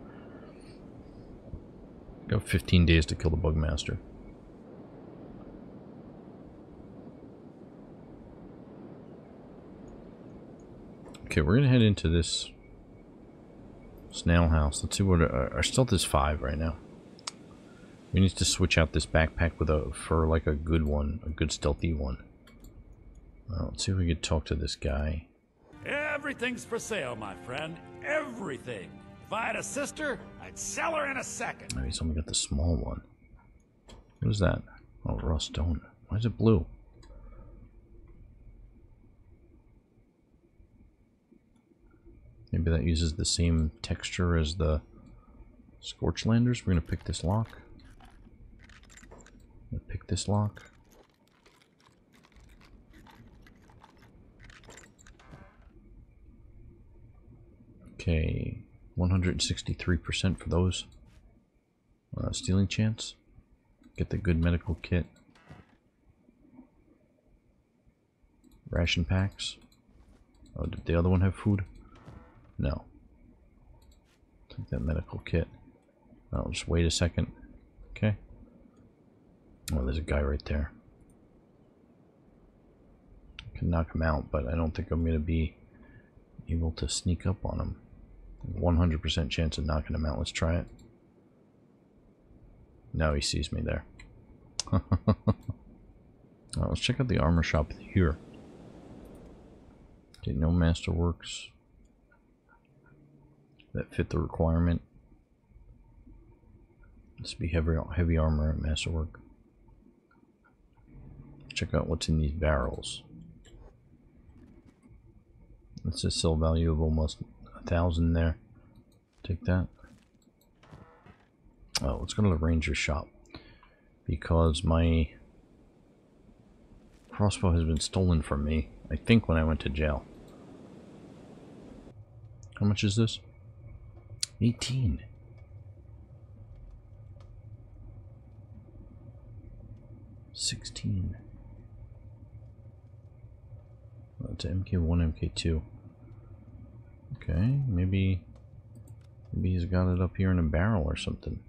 Got 15 days to kill the Bugmaster. Okay, we're gonna head into this snail house. Let's see what our, our stealth is five right now. We need to switch out this backpack with a for like a good one, a good stealthy one. Well, let's see if we could talk to this guy. Everything's for sale, my friend. Everything. If I had a sister, I'd sell her in a second. Oh, he's only got the small one. What is that? Oh, raw stone. Why is it blue? Maybe that uses the same texture as the Scorchlanders. We're gonna pick this lock. Pick this lock. Okay, 163% for those. Uh, stealing chance. Get the good medical kit. Ration packs. Oh, did the other one have food? No. Take that medical kit. I'll just wait a second. Okay. Oh, there's a guy right there. I can knock him out, but I don't think I'm going to be able to sneak up on him. 100% chance of knocking him out. Let's try it. No, he sees me there. Right, let's check out the armor shop here. Okay, no masterworks. That fit the requirement. This be heavy heavy armor and masterwork. Check out what's in these barrels. That's a sell value of almost thousand there. Take that. Oh, let's go to the ranger shop because my crossbow has been stolen from me. I think when I went to jail. How much is this? 18. Sixteen. Uh, That's MK1, MK2. Okay, maybe maybe he's got it up here in a barrel or something.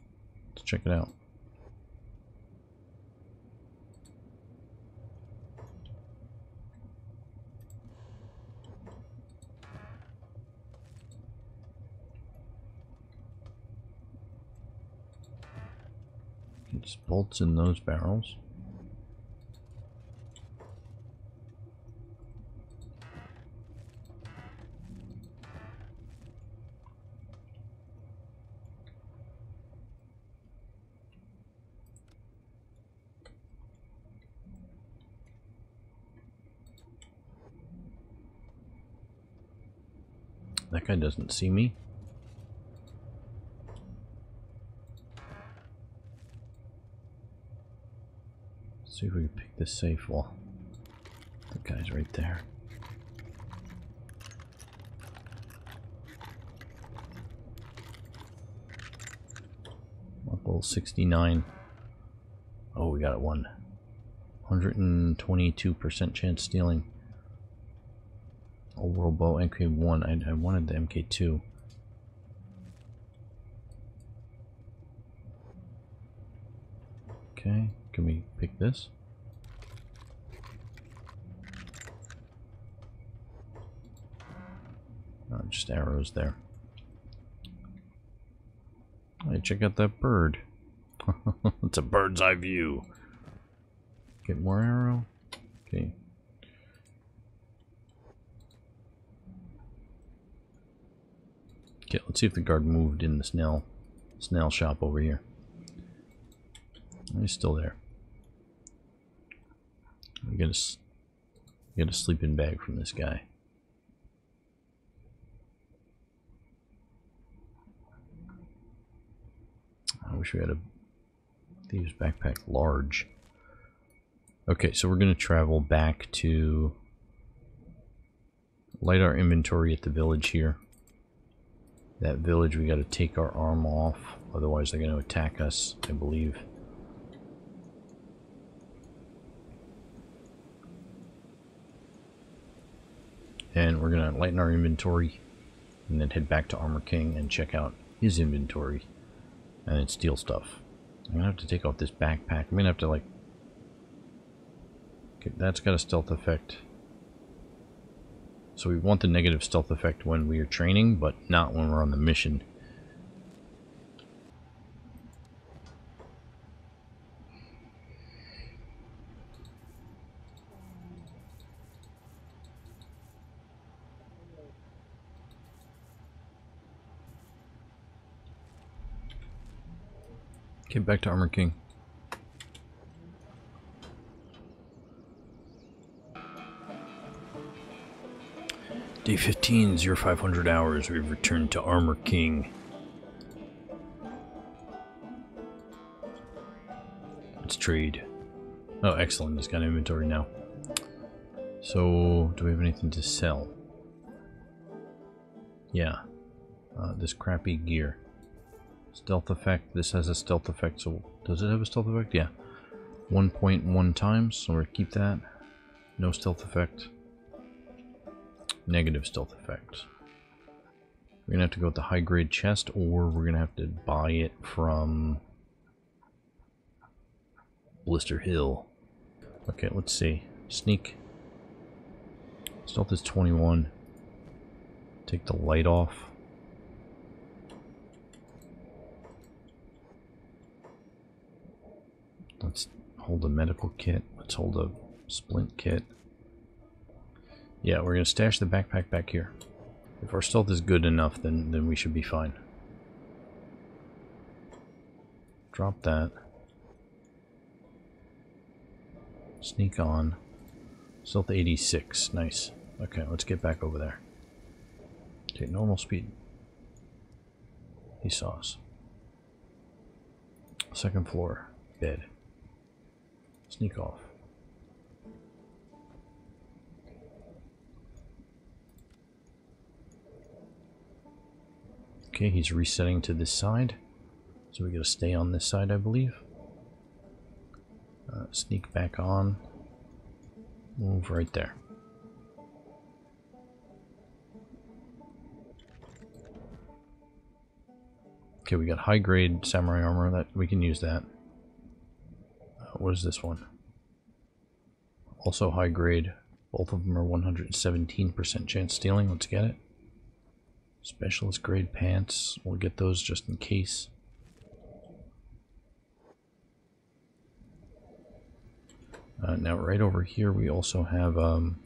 Let's check it out. It's bolts in those barrels. Guy doesn't see me. Let's see if we can pick this safe wall. The guy's right there. Level 69. Oh, we got it one. 122% chance stealing. Overall bow MK1. I, I wanted the MK2. Okay, can we pick this? Oh, just arrows there. Hey, check out that bird. it's a bird's eye view. Get more arrow. Okay. Okay, let's see if the guard moved in the snail snail shop over here. He's still there. We get a get a sleeping bag from this guy. I wish we had a thieves backpack large. Okay, so we're gonna travel back to light our inventory at the village here that village we got to take our arm off otherwise they're going to attack us I believe and we're going to lighten our inventory and then head back to Armor King and check out his inventory and then steal stuff. I'm going to have to take off this backpack. I'm going to have to like... Okay, that's got a stealth effect. So we want the negative stealth effect when we are training, but not when we're on the mission. Get back to Armor King. Day 15, 0500 hours. We've returned to Armor King. Let's trade. Oh, excellent. He's got inventory now. So, do we have anything to sell? Yeah. Uh, this crappy gear. Stealth effect. This has a stealth effect. So, does it have a stealth effect? Yeah. 1.1 times. So, we're keep that. No stealth effect negative stealth effect. We're gonna have to go with the high grade chest or we're gonna have to buy it from Blister Hill. Okay, let's see. Sneak. Stealth is 21. Take the light off. Let's hold a medical kit. Let's hold a splint kit. Yeah, we're going to stash the backpack back here. If our stealth is good enough, then, then we should be fine. Drop that. Sneak on. Stealth 86. Nice. Okay, let's get back over there. Okay, normal speed. He saw us. Second floor. Bed. Sneak off. Okay, he's resetting to this side. So we gotta stay on this side, I believe. Uh, sneak back on. Move right there. Okay, we got high grade samurai armor that we can use that. Uh, what is this one? Also high grade. Both of them are 117% chance stealing. Let's get it. Specialist grade pants. We'll get those just in case. Uh, now right over here we also have um,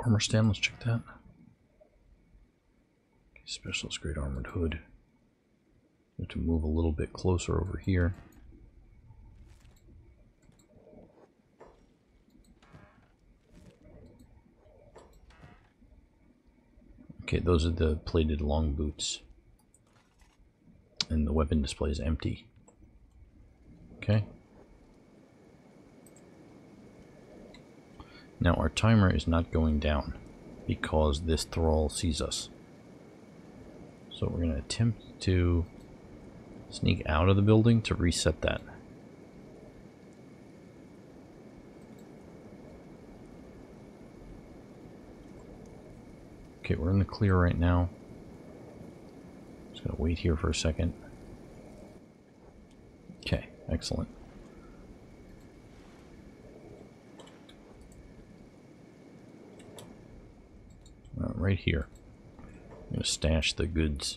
armor stand. Let's check that. Okay, specialist grade armored hood. We have to move a little bit closer over here. Those are the plated long boots. And the weapon display is empty. Okay. Now our timer is not going down because this thrall sees us. So we're going to attempt to sneak out of the building to reset that. Okay, we're in the clear right now. Just gonna wait here for a second. Okay, excellent. Uh, right here. I'm gonna stash the goods.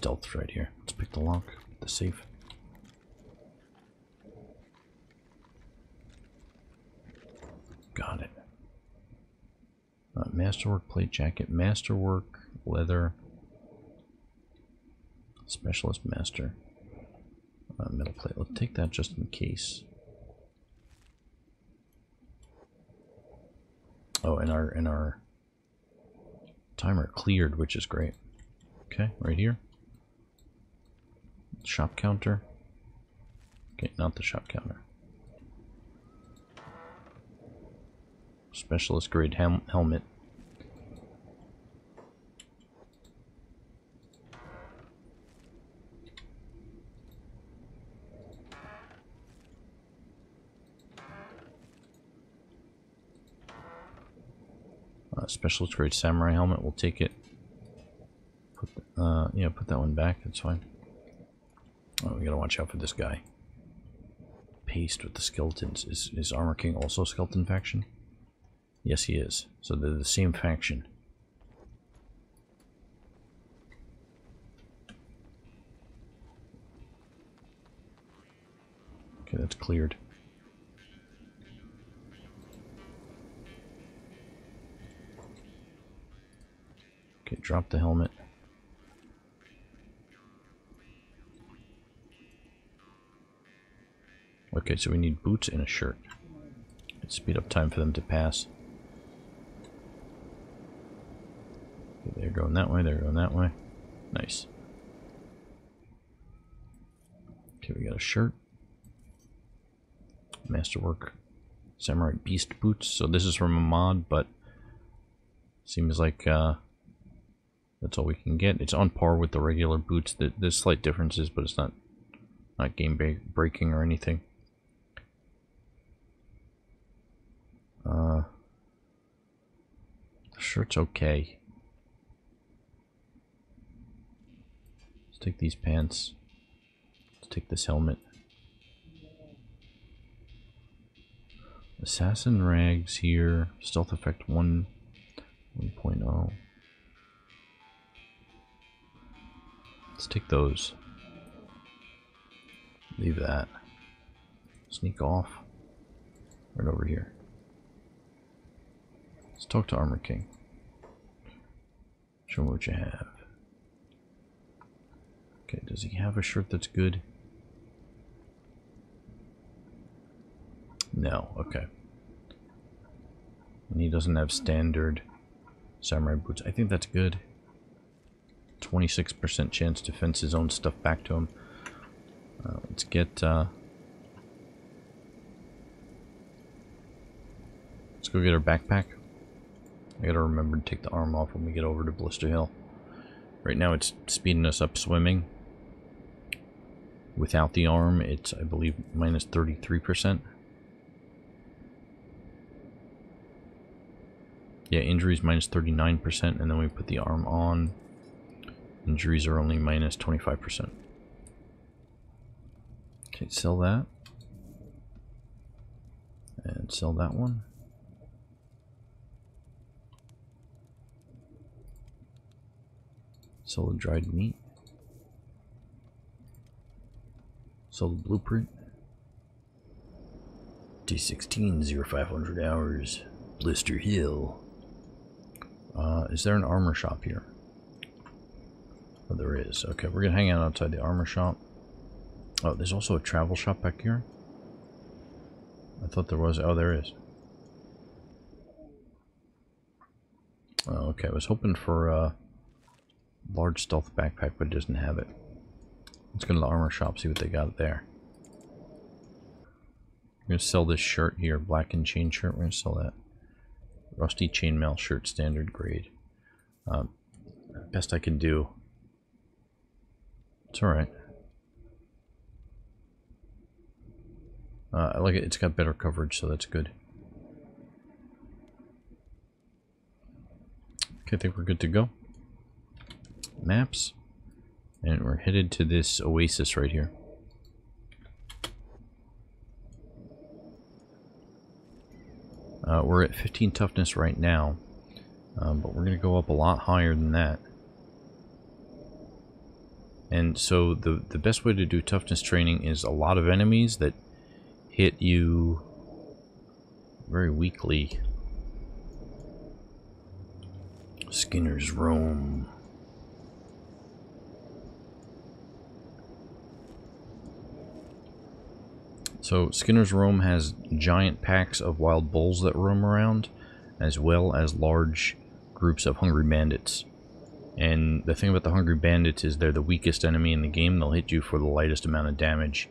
We're right here. Let's pick the lock, the safe. Got it. Uh, masterwork plate jacket, masterwork, leather, specialist master, uh, metal plate. Let's take that just in case. Oh, and our and our timer cleared, which is great. Okay, right here. Shop counter? Okay, not the shop counter. Specialist grade hel helmet. Uh, specialist grade samurai helmet, we'll take it. Put, the, uh, yeah, put that one back, that's fine. Oh, we gotta watch out for this guy. Paste with the skeletons. Is, is Armor King also a skeleton faction? Yes, he is. So they're the same faction. Okay, that's cleared. Okay, drop the helmet. Okay, so we need boots and a shirt. Let's speed up time for them to pass. Okay, they're going that way, they're going that way. Nice. Okay, we got a shirt. Masterwork. Samurai Beast boots. So this is from a mod, but seems like uh, that's all we can get. It's on par with the regular boots. There's slight differences, but it's not not game breaking or anything. Uh, the shirt's okay. Let's take these pants. Let's take this helmet. Assassin rags here. Stealth effect 1 1.0. Let's take those. Leave that. Sneak off. Right over here. Let's talk to Armor King. Show me what you have. Okay, does he have a shirt that's good? No, okay. And he doesn't have standard samurai boots. I think that's good. 26% chance to fence his own stuff back to him. Uh, let's get... Uh, let's go get our backpack. I gotta remember to take the arm off when we get over to Blister Hill. Right now it's speeding us up swimming. Without the arm, it's, I believe, minus 33%. Yeah, injuries minus 39%, and then we put the arm on. Injuries are only minus 25%. Okay, sell that. And sell that one. The dried meat. The blueprint. D16 0500 hours. Blister Hill. Uh, is there an armor shop here? Oh, there is. Okay, we're gonna hang out outside the armor shop. Oh, there's also a travel shop back here. I thought there was. Oh, there is. Oh, okay, I was hoping for a large stealth backpack, but doesn't have it. Let's go to the armor shop, see what they got there. We're gonna sell this shirt here, black and chain shirt. We're gonna sell that. Rusty chainmail shirt, standard grade. Um, best I can do. It's alright. Uh, I like it. It's got better coverage, so that's good. Okay, I think we're good to go. Maps. And we're headed to this oasis right here. Uh, we're at 15 toughness right now, um, but we're going to go up a lot higher than that. And so the, the best way to do toughness training is a lot of enemies that hit you very weakly. Skinner's Roam. So Skinner's Roam has giant packs of wild bulls that roam around, as well as large groups of hungry bandits. And the thing about the hungry bandits is they're the weakest enemy in the game. They'll hit you for the lightest amount of damage.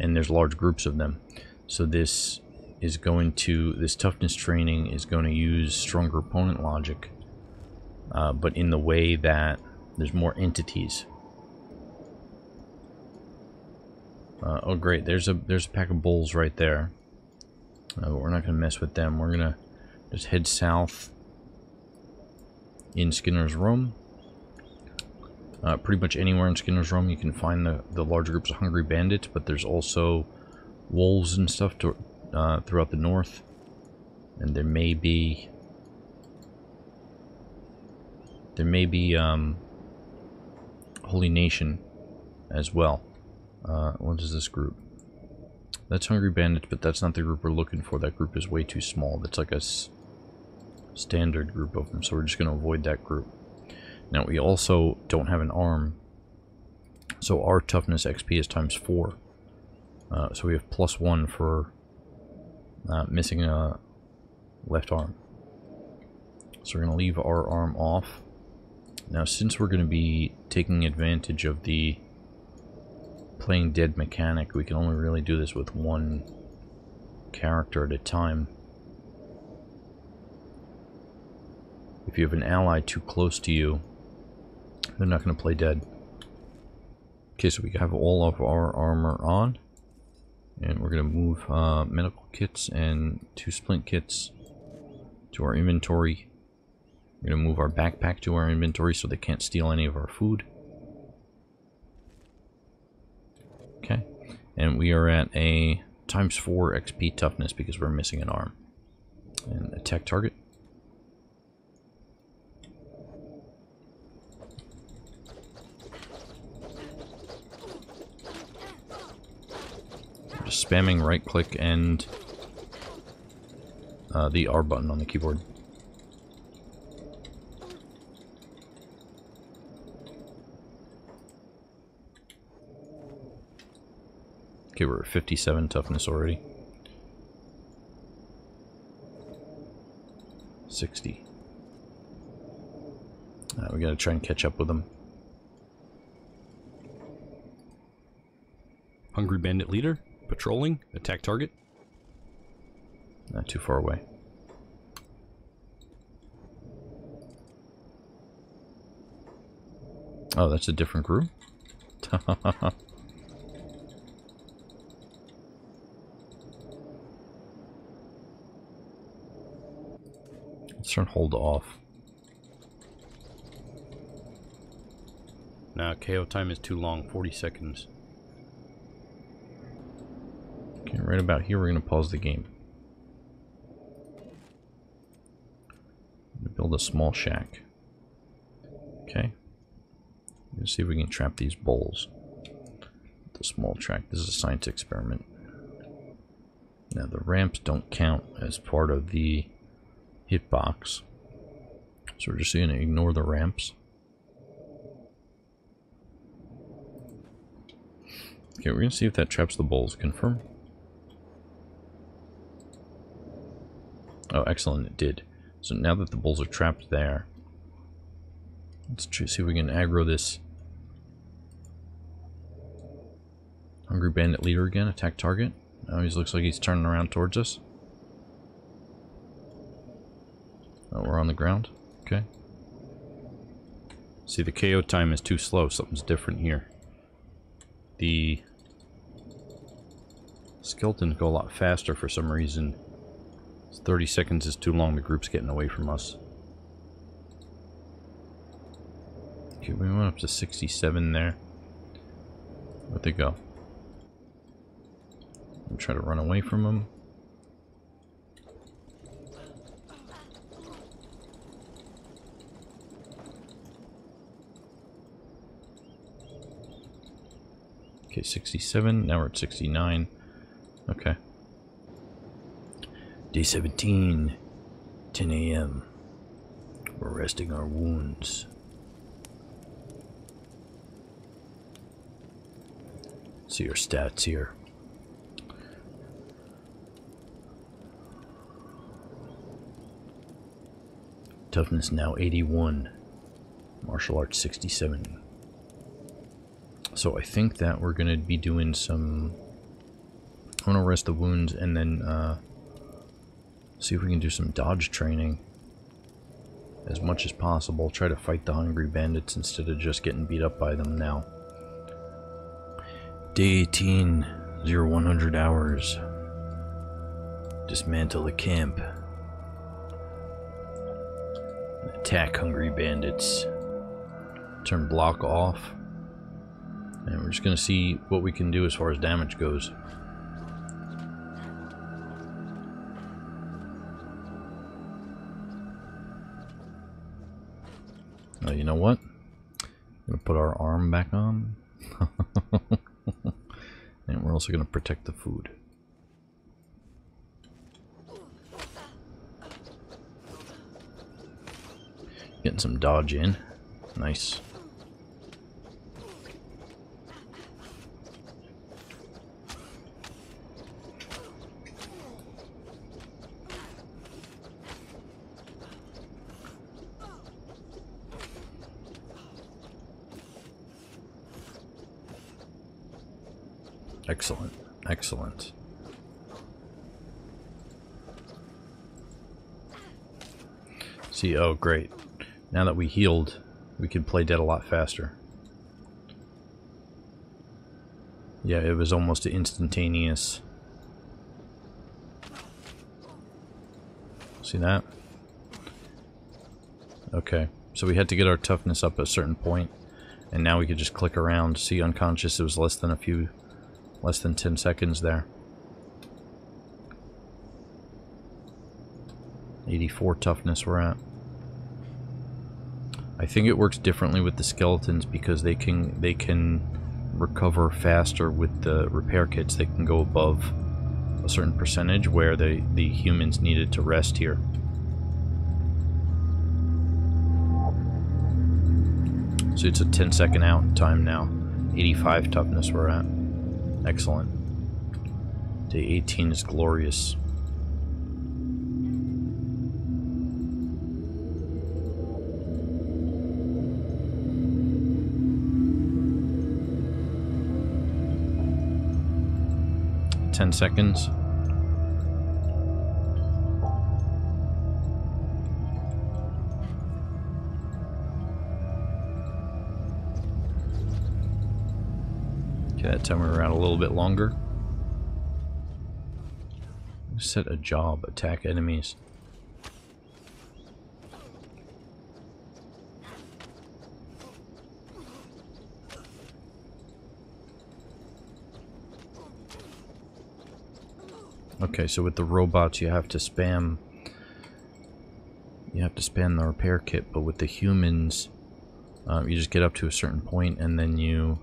And there's large groups of them. So this is going to, this toughness training is going to use stronger opponent logic. Uh, but in the way that there's more entities Uh, oh great, there's a there's a pack of bulls right there. Uh, but we're not going to mess with them. We're going to Just head south in Skinner's Roam. Uh, pretty much anywhere in Skinner's Roam you can find the, the large groups of hungry bandits, but there's also wolves and stuff to, uh, throughout the north. And there may be... There may be um, Holy Nation as well. Uh, what is this group? That's Hungry Bandits, but that's not the group we're looking for. That group is way too small. That's like a standard group of them, so we're just going to avoid that group. Now, we also don't have an arm, so our toughness XP is times 4. Uh, so we have plus 1 for uh, missing a left arm. So we're going to leave our arm off. Now, since we're going to be taking advantage of the playing dead mechanic, we can only really do this with one character at a time. If you have an ally too close to you, they're not going to play dead. Okay, so we have all of our armor on. And we're going to move uh, medical kits and two splint kits to our inventory. We're going to move our backpack to our inventory so they can't steal any of our food. Okay. And we are at a times 4 XP toughness because we're missing an arm. And attack target. Just spamming right click and uh, the R button on the keyboard. Okay, we're at 57 toughness already. 60. Uh, we gotta try and catch up with them. Hungry Bandit Leader, patrolling, attack target. Not too far away. Oh, that's a different group? turn hold off. Now KO time is too long, 40 seconds. Okay, right about here we're going to pause the game. Build a small shack. Okay. Let's see if we can trap these bowls. The small track. This is a science experiment. Now the ramps don't count as part of the hitbox. So we're just going to ignore the ramps. Okay, we're going to see if that traps the bowls. Confirm. Oh, excellent, it did. So now that the bulls are trapped there, let's see if we can aggro this Hungry Bandit leader again, attack target. Now he looks like he's turning around towards us. Oh, we're on the ground. Okay. See, the KO time is too slow. Something's different here. The skeletons go a lot faster for some reason. 30 seconds is too long. The group's getting away from us. Okay, we went up to 67 there. Where'd they go? I'm try to run away from them. Okay, 67. Now we're at 69. Okay. Day 17. 10 a.m. We're resting our wounds. See your stats here. Toughness now 81. Martial arts 67. So I think that we're going to be doing some... I want to rest the wounds and then uh, see if we can do some dodge training. As much as possible. Try to fight the hungry bandits instead of just getting beat up by them now. Day 18, 0100 hours. Dismantle the camp. Attack hungry bandits. Turn block off. And we're just going to see what we can do as far as damage goes. Oh, you know what? I'm going to put our arm back on. and we're also going to protect the food. Getting some dodge in. Nice. Excellent. Excellent. See, oh great. Now that we healed, we can play dead a lot faster. Yeah, it was almost instantaneous. See that? Okay, so we had to get our toughness up at a certain point, and now we could just click around. See, unconscious, it was less than a few, less than 10 seconds there. 84 toughness we're at. I think it works differently with the skeletons because they can they can recover faster with the repair kits. They can go above a certain percentage where the the humans needed to rest here. So it's a 10 second out time now. 85 toughness we're at. Excellent. Day 18 is glorious. Ten seconds. Okay, that time we're around a little bit longer. Set a job, attack enemies. Okay, so with the robots you have to spam you have to spam the repair kit, but with the humans um, you just get up to a certain point and then you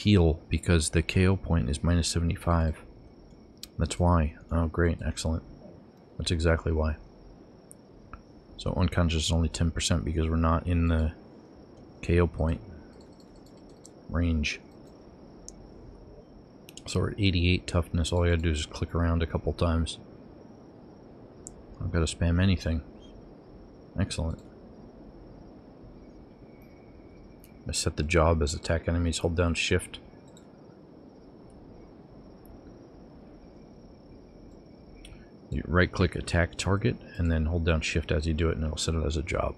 heal because the KO point is minus 75. That's why. Oh, great. Excellent. That's exactly why. So unconscious is only 10% because we're not in the KO point range. So we're at 88 toughness. All I gotta do is just click around a couple times. I've got to spam anything. Excellent. I set the job as attack enemies. Hold down shift. You right click attack target and then hold down shift as you do it and it'll set it as a job.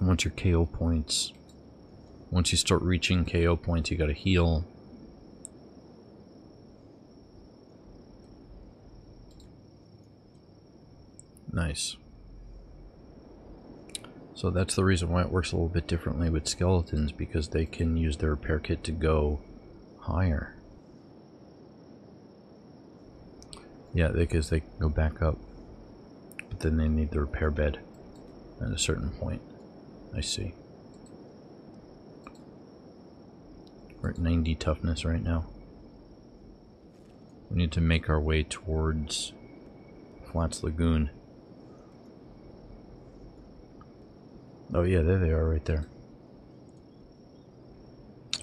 Once your KO points, once you start reaching KO points, you gotta heal. Nice. So that's the reason why it works a little bit differently with skeletons, because they can use their repair kit to go higher. Yeah, because they can go back up. But then they need the repair bed at a certain point. I see. We're at 90 toughness right now. We need to make our way towards Flats Lagoon. Oh yeah, there they are right there.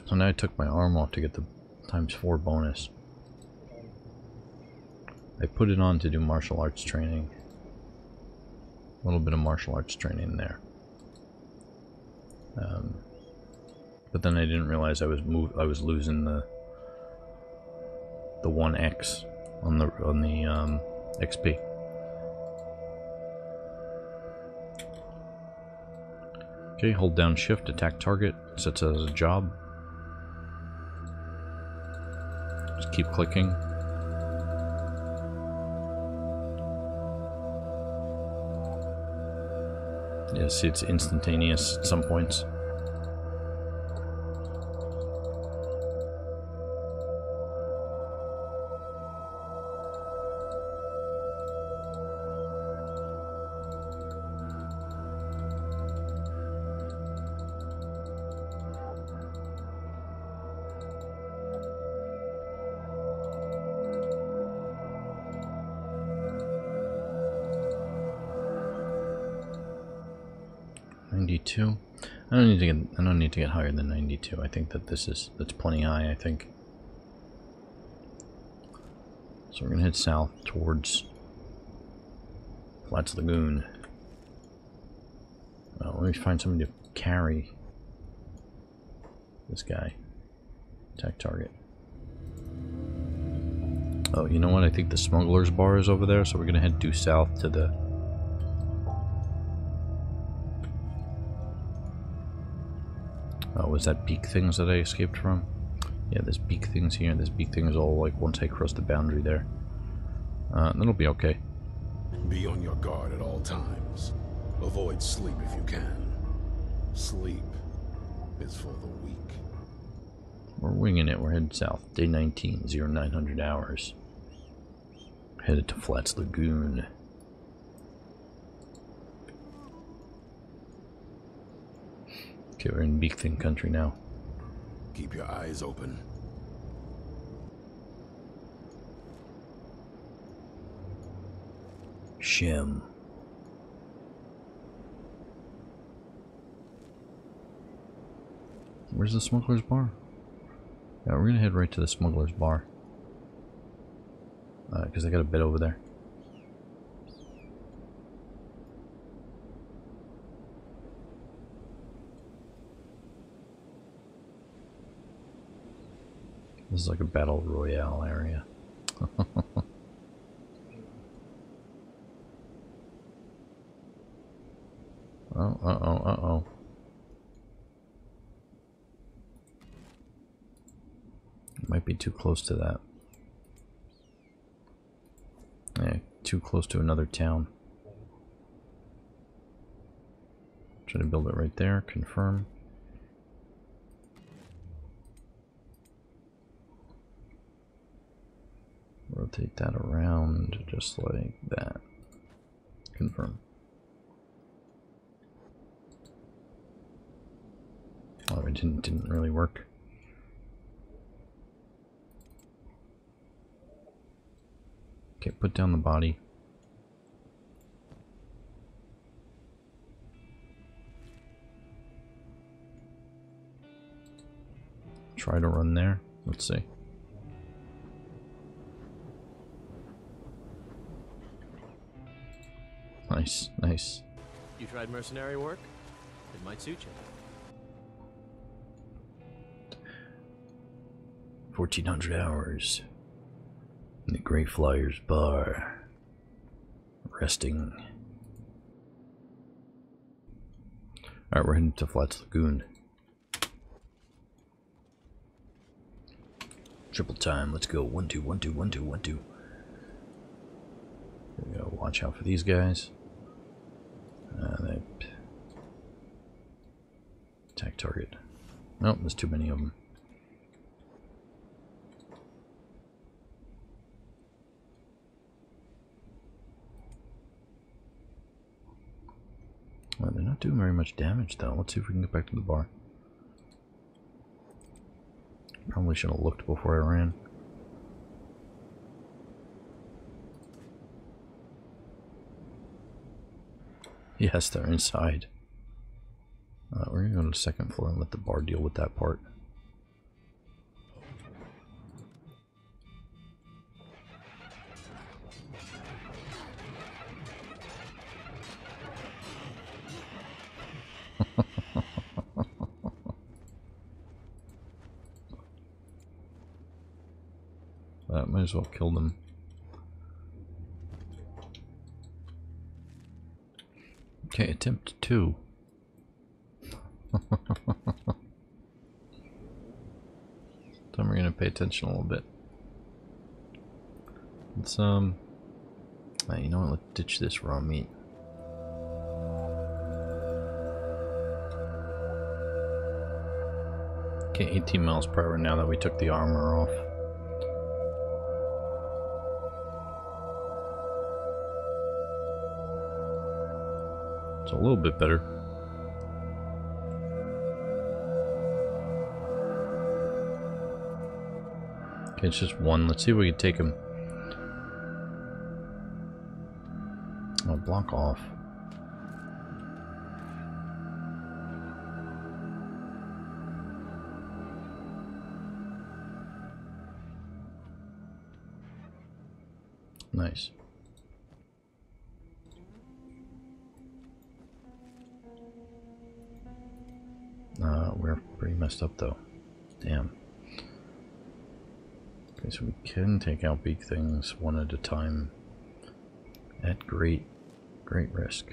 So now I took my arm off to get the times 4 bonus. I put it on to do martial arts training. A little bit of martial arts training there. Um, but then I didn't realize I was move I was losing the the one X on the on the um, XP. Okay, hold down shift, attack target, sets as a job. Just keep clicking. Yeah, see, it's instantaneous at some points. Ninety-two. I don't need to get. I don't need to get higher than ninety-two. I think that this is that's plenty high. I think. So we're gonna head south towards Flats Lagoon. Well, let me find somebody to carry this guy. Attack target. Oh, you know what? I think the smuggler's bar is over there, so we're gonna head due south to the. Was that beak things that I escaped from? Yeah, there's beak things here, and there's beak things all like once I cross the boundary there. Uh, that'll be okay. Be on your guard at all times. Avoid sleep if you can. Sleep is for the weak. We're winging it. We're heading south. Day 19, 0900 hours. Headed to Flats Lagoon. Okay, we're in Thing country now. Keep your eyes open. Shim. Where's the smuggler's bar? Yeah, we're gonna head right to the smuggler's bar. Uh, because I got a bed over there. This is like a battle royale area. Oh, uh-oh, uh-oh. Might be too close to that. Yeah, too close to another town. Try to build it right there, confirm. Rotate that around just like that. Confirm. Oh, it didn't didn't really work. Okay, put down the body. Try to run there. Let's see. Nice, nice. You tried mercenary work? It might suit you. 1400 hours in the Grey Flyers bar. Resting. Alright, we're heading to Flats Lagoon. Triple time, let's go. One, two, one, two, one, two, one, two. We go. Watch out for these guys. Uh, attack target. Nope, there's too many of them. Well, they're not doing very much damage though. Let's see if we can get back to the bar. Probably should have looked before I ran. Yes, they're inside. Uh, we're gonna go to the second floor and let the bar deal with that part. Uh, might as well kill them. Okay, attempt two. Then we're gonna pay attention a little bit. Let's, um... Uh, you know what? Let's ditch this raw meat. Okay, 18 miles per hour now that we took the armor off. A little bit better. Okay, it's just one. Let's see if we can take him. Oh, block off. Messed up though. Damn. Okay, so we can take out big things one at a time at great, great risk.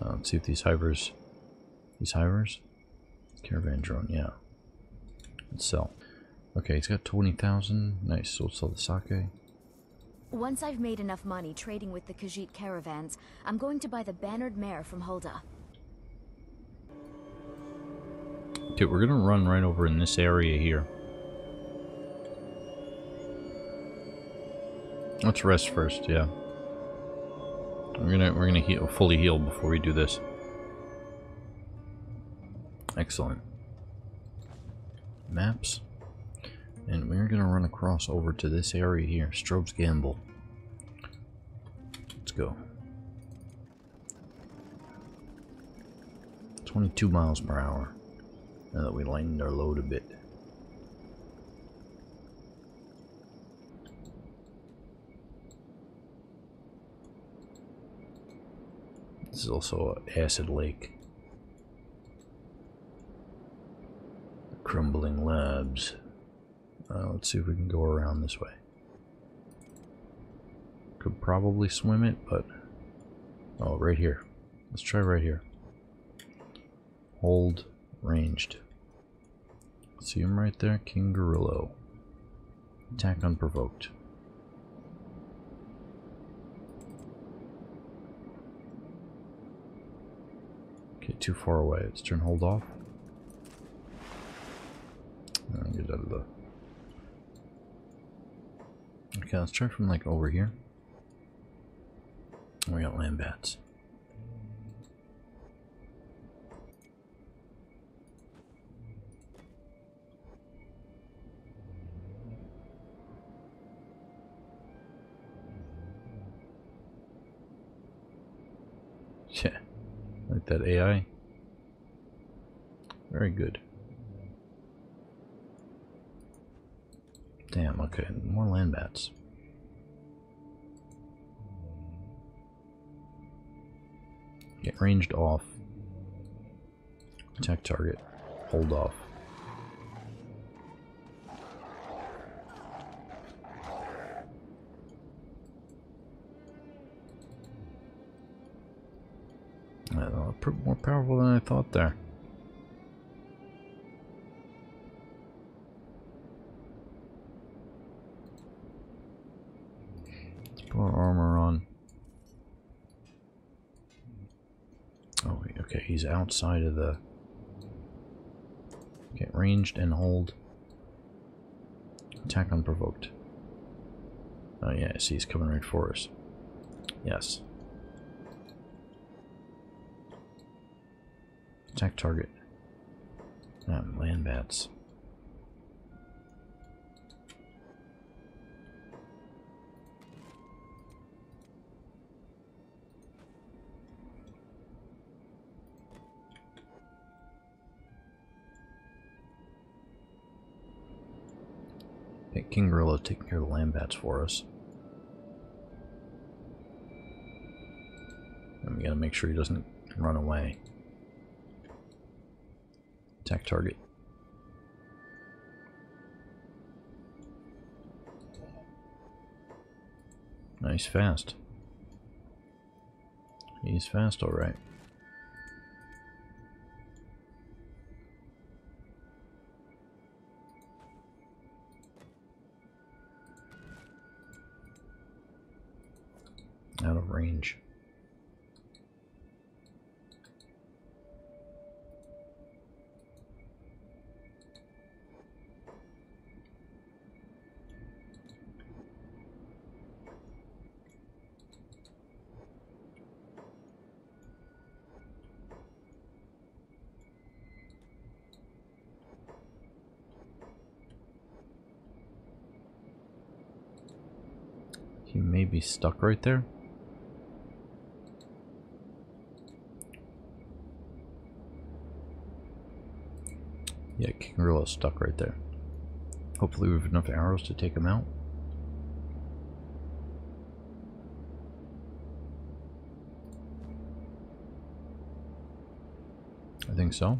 Uh, let's see if these hivers, these hivers, caravan drone, yeah. Let's sell. Okay, he's got 20,000. Nice, so we'll sell the sake. Once I've made enough money trading with the Khajiit caravans, I'm going to buy the bannered mare from Hulda. Okay, we're gonna run right over in this area here. Let's rest first, yeah. We're gonna we're gonna heal, fully heal before we do this. Excellent. Maps. We're gonna run across over to this area here, Stobe's Gamble. Let's go. 22 miles per hour. Now that we lightened our load a bit. This is also an acid lake. Crumbling labs. Uh, let's see if we can go around this way. Could probably swim it, but... Oh, right here. Let's try right here. Hold ranged. See him right there? King Gorillo. Attack unprovoked. Okay, too far away. Let's turn hold off. And get out of the... Okay, let's try from like over here. We got land bats. Yeah, like that AI. Very good. Damn, okay, more land bats. Get ranged off. Attack target. Hold off. Uh, more powerful than I thought there. Okay, he's outside of the... Get ranged and hold. Attack unprovoked. Oh yeah, I see he's coming right for us. Yes. Attack target. Um, land bats. King Gorillo taking care of the land bats for us. And we gotta make sure he doesn't run away. Attack target. Nice fast. He's fast, alright. Range. He may be stuck right there. Yeah, Gorilla's stuck right there. Hopefully we have enough arrows to take him out. I think so.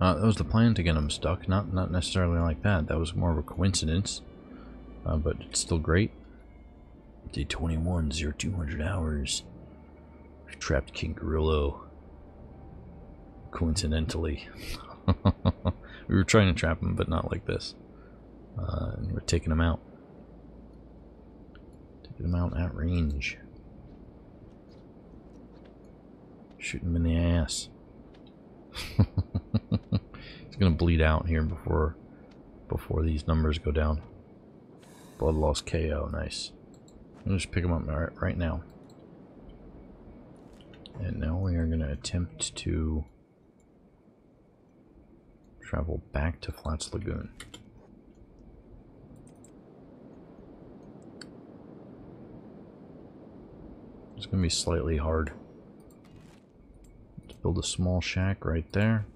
Uh, that was the plan to get him stuck, not not necessarily like that. That was more of a coincidence. Uh, but it's still great. Day 21, 0200 hours. We've trapped King Gorillo. Coincidentally. we were trying to trap him, but not like this. Uh, and we're taking him out. Taking him out at range. Shooting him in the ass. He's gonna bleed out here before before these numbers go down. Blood loss KO, nice. I'll just pick him up right, right now. And now we are to attempt to travel back to Flats Lagoon. It's going to be slightly hard. Let's build a small shack right there.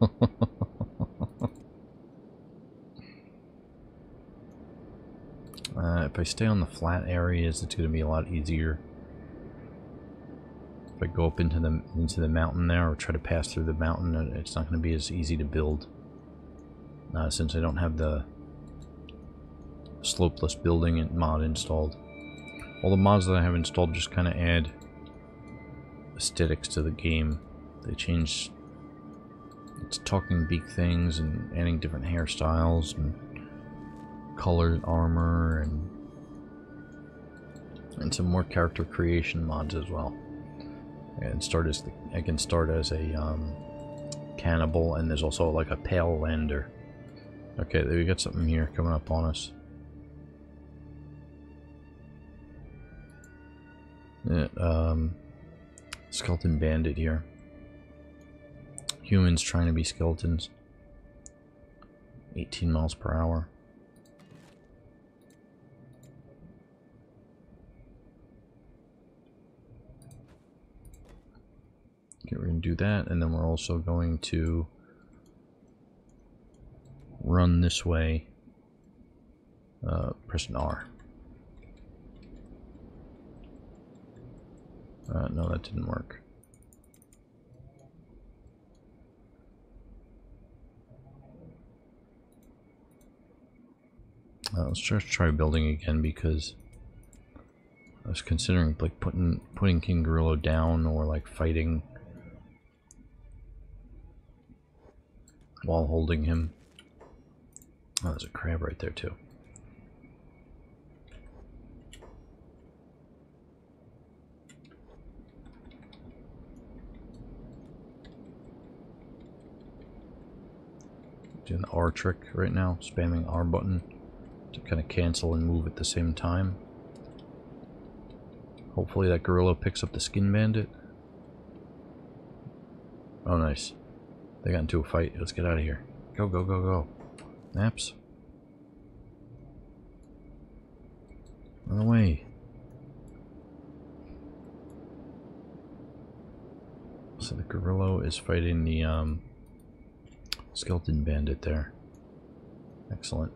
Uh, if I stay on the flat areas, it's going to be a lot easier. I go up into the into the mountain there, or try to pass through the mountain, it's not going to be as easy to build. Uh, since I don't have the slopeless building mod installed. All the mods that I have installed just kind of add aesthetics to the game. They change its talking beak things and adding different hairstyles and colored armor and and some more character creation mods as well. And start as the, I can start as a um, cannibal, and there's also like a pale lander. Okay, we got something here coming up on us. Yeah, um, skeleton bandit here. Humans trying to be skeletons. 18 miles per hour. Okay, we're going to do that, and then we're also going to run this way. Uh, press an R. Uh, no, that didn't work. Uh, let's just try building again because I was considering like putting putting King Gorillo down or like fighting while holding him. Oh, there's a crab right there too. Doing the R trick right now, spamming R button to kind of cancel and move at the same time. Hopefully that gorilla picks up the skin bandit. Oh nice. They got into a fight. Let's get out of here. Go, go, go, go. Naps. Run away. So the gorilla is fighting the um, skeleton bandit there. Excellent.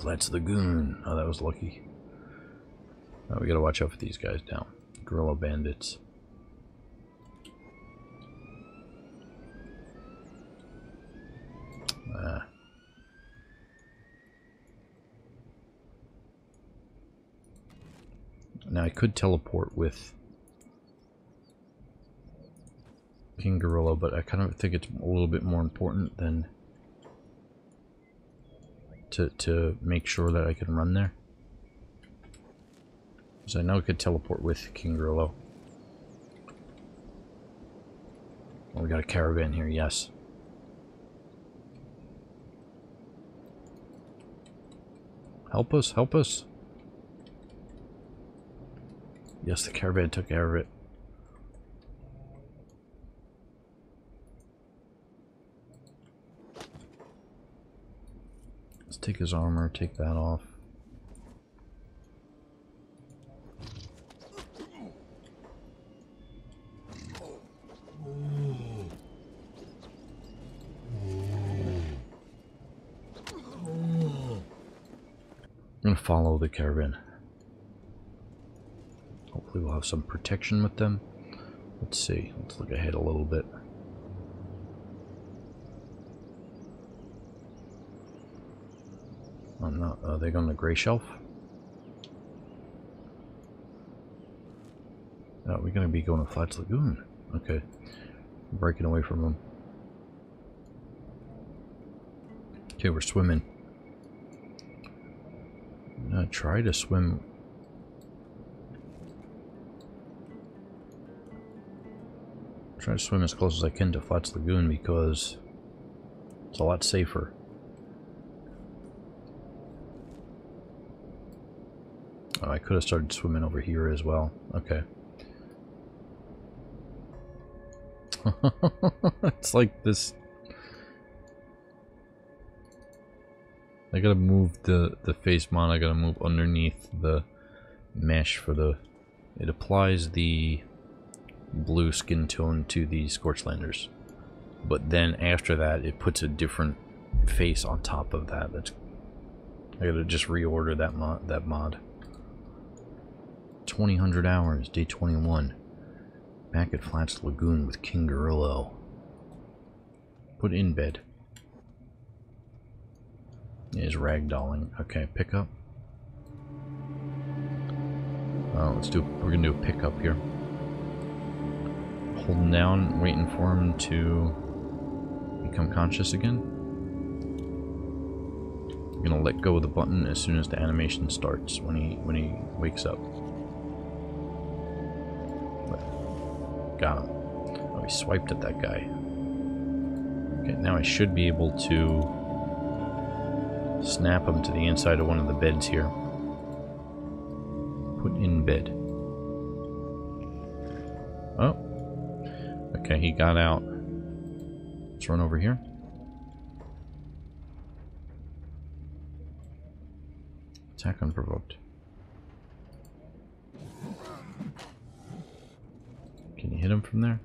Flats goon. Oh, that was lucky. Oh, we gotta watch out for these guys down. Gorilla bandits. Ah. Now I could teleport with King Gorillo, but I kind of think it's a little bit more important than to to make sure that I can run there. Because I know I could teleport with King Gorillo. Oh, we got a caravan here, yes. Help us, help us. Yes, the caravan took care of it. Let's take his armor, take that off. Follow the caravan. Hopefully we'll have some protection with them. Let's see. Let's look ahead a little bit. I'm not. Are they going to Gray Shelf? Oh, we're going to be going to Flats Lagoon. Okay. Breaking away from them. Okay, we're swimming. Try to swim. Try to swim as close as I can to Flats Lagoon because it's a lot safer. Oh, I could have started swimming over here as well. Okay. it's like this. I gotta move the, the face mod, I gotta move underneath the mesh for the... It applies the blue skin tone to the Scorchlanders. But then after that, it puts a different face on top of that. That's I gotta just reorder that mod. That mod. 2000 hours, day 21. Back at Flats Lagoon with King Gorillo. Put in bed. Is ragdolling. Okay, pick up. Let's do. We're gonna do a pickup here. Holding down, waiting for him to become conscious again. I'm gonna let go of the button as soon as the animation starts when he when he wakes up. Got him. Oh, he swiped at that guy. Okay, now I should be able to snap him to the inside of one of the beds here. Put in bed. Oh. Okay, he got out. Let's run over here. Attack unprovoked. Can you hit him from there?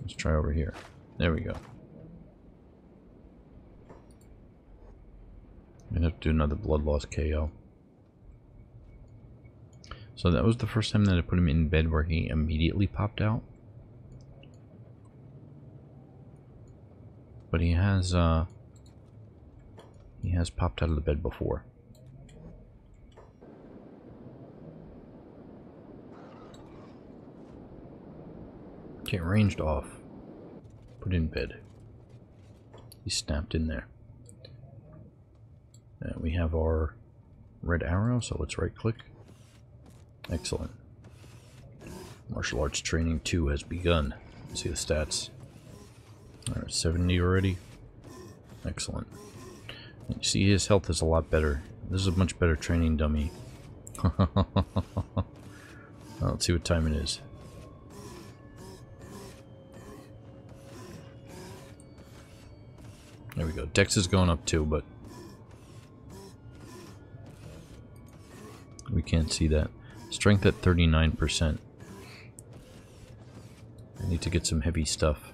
Let's try over here. There we go. Gonna have to do another blood loss KO. So that was the first time that I put him in bed where he immediately popped out. But he has, uh... He has popped out of the bed before. Okay, ranged off. Put in bed. He snapped in there. And we have our red arrow, so let's right click. Excellent. Martial arts training 2 has begun. Let's see the stats. Alright, 70 already. Excellent. You see his health is a lot better. This is a much better training dummy. let's see what time it is. There we go. Dex is going up too, but we can't see that. Strength at 39%. I need to get some heavy stuff.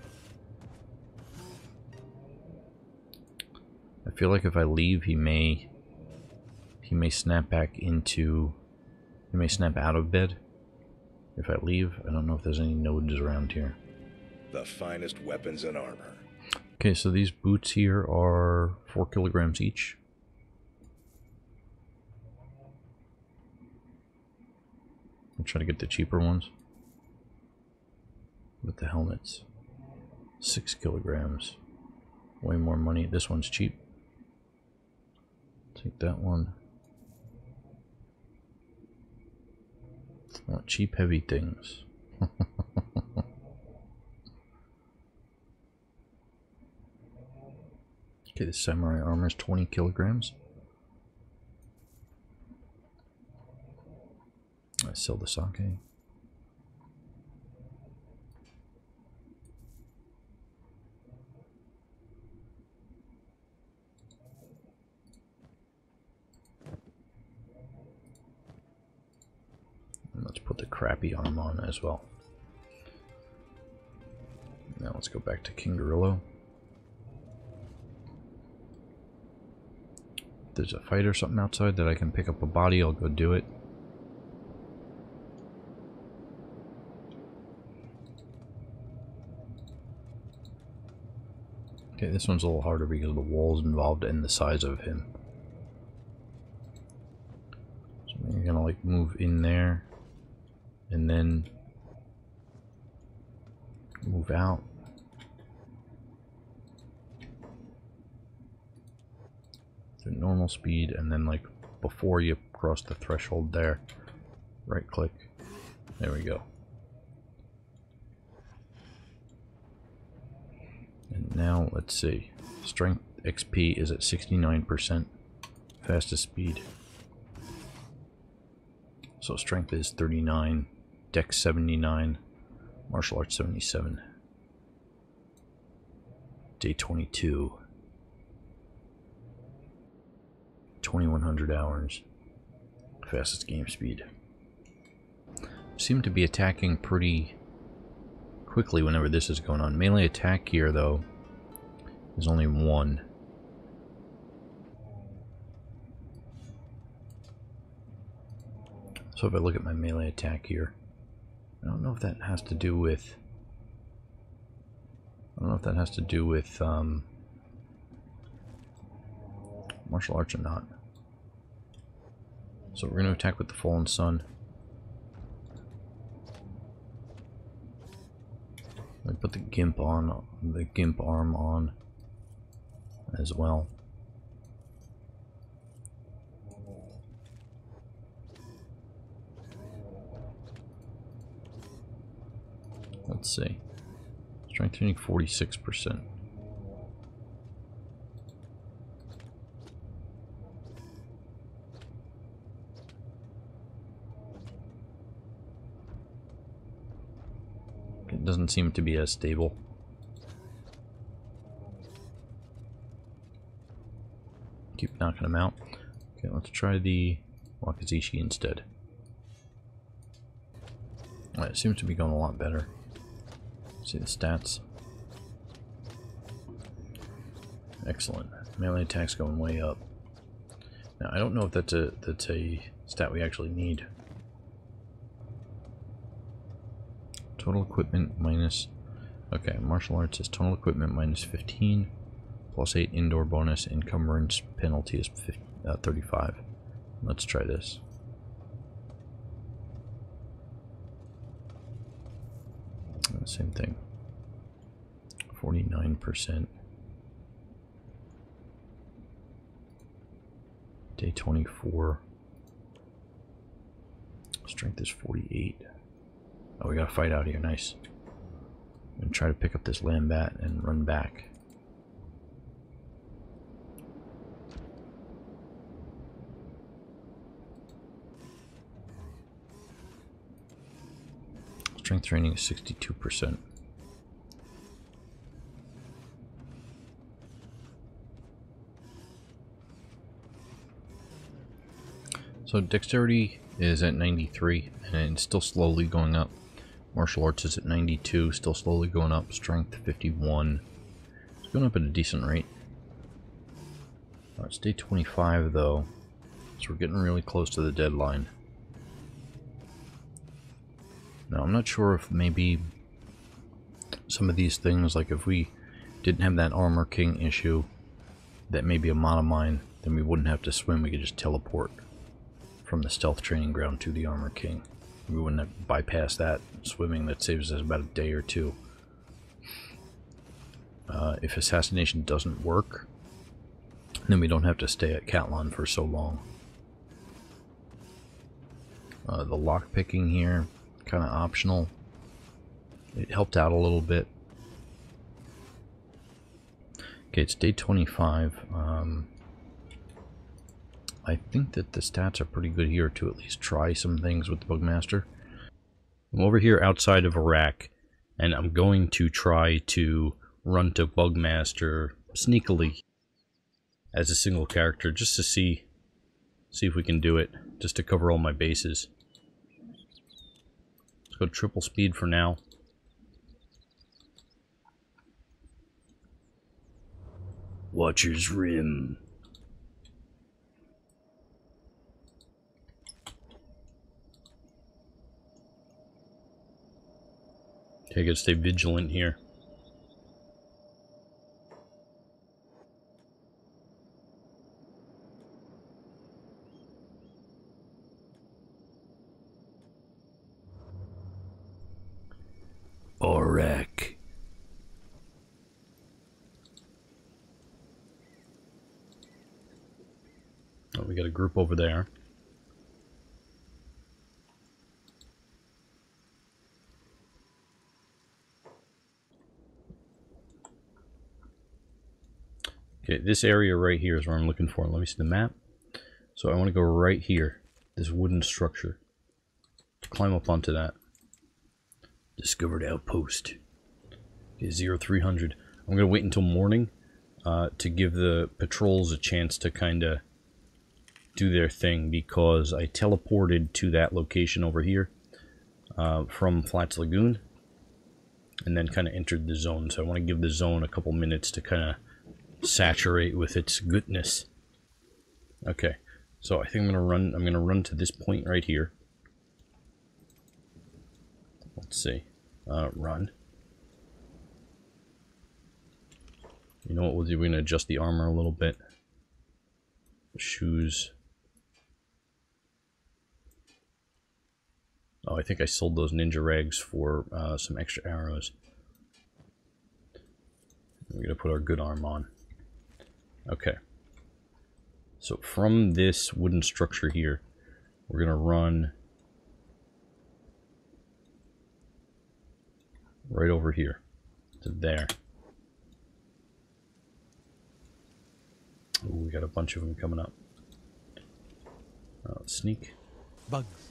I feel like if I leave, he may... He may snap back into... He may snap out of bed. If I leave, I don't know if there's any nodes around here. The finest weapons and armor. Okay, so these boots here are 4 kilograms each. I'll try to get the cheaper ones. with the helmets. Six kilograms. Way more money. This one's cheap. Take that one. Want cheap, heavy things. okay, the samurai armor is 20 kilograms. I sell the sake. And let's put the crappy arm on as well. Now let's go back to King Gorillo. If there's a fight or something outside that I can pick up a body, I'll go do it. Okay, this one's a little harder because of the walls involved and the size of him. So you're gonna like move in there and then move out. To normal speed and then like before you cross the threshold there, right click. There we go. And now let's see. Strength XP is at 69%. Fastest speed. So strength is 39, dex 79, martial arts 77. Day 22. 2100 hours. Fastest game speed. Seem to be attacking pretty quickly whenever this is going on. Mainly attack here, though, is only one. So if I look at my melee attack here, I don't know if that has to do with... I don't know if that has to do with um, martial arts or not. So we're going to attack with the Fallen Sun. I put the gimp on, the gimp arm on as well. Let's see. Strength training 46%. It doesn't seem to be as stable. Keep knocking them out. Okay, let's try the Wakizashi instead. It seems to be going a lot better. See the stats. Excellent. Melee attacks going way up. Now I don't know if that's a that's a stat we actually need. Total equipment minus okay, martial arts is total equipment minus 15 plus 8 indoor bonus encumbrance penalty is 50, uh, 35. Let's try this. Uh, same thing. 49%. Day 24. Strength is 48. Oh, we got a fight out here. Nice. To try to pick up this lambat and run back. Strength training is 62%. So dexterity is at 93 and it's still slowly going up. Martial arts is at 92, still slowly going up. Strength 51. It's going up at a decent rate. Uh, it's day 25 though, so we're getting really close to the deadline. Now I'm not sure if maybe some of these things, like if we didn't have that Armor King issue, that maybe a monomine, then we wouldn't have to swim, we could just teleport from the stealth training ground to the Armor King. We wouldn't have bypass that swimming. That saves us about a day or two. Uh, if assassination doesn't work, then we don't have to stay at Cat-Lon for so long. Uh, the lockpicking here, kind of optional. It helped out a little bit. Okay, it's day 25. Um, I think that the stats are pretty good here to at least try some things with the Bugmaster. I'm over here outside of Arach, and I'm going to try to run to Bugmaster sneakily as a single character just to see see if we can do it, just to cover all my bases. Let's go triple speed for now. Watcher's Rim. Okay, I gotta stay vigilant here. Orek. Oh, we got a group over there. Okay, this area right here is where I'm looking for. Let me see the map. So I want to go right here. This wooden structure. to Climb up onto that. Discovered outpost. Okay, 0300. I'm going to wait until morning uh, to give the patrols a chance to kind of do their thing because I teleported to that location over here uh, from Flats Lagoon and then kind of entered the zone. So I want to give the zone a couple minutes to kind of saturate with its goodness. Okay, so I think I'm gonna run. I'm gonna run to this point right here. Let's see. Uh, run. You know what we'll do? We're gonna adjust the armor a little bit. Shoes. Oh, I think I sold those ninja rags for uh, some extra arrows. We're gonna put our good arm on. Okay. So from this wooden structure here, we're going to run right over here to there. Ooh, we got a bunch of them coming up. Uh, sneak. Bugs.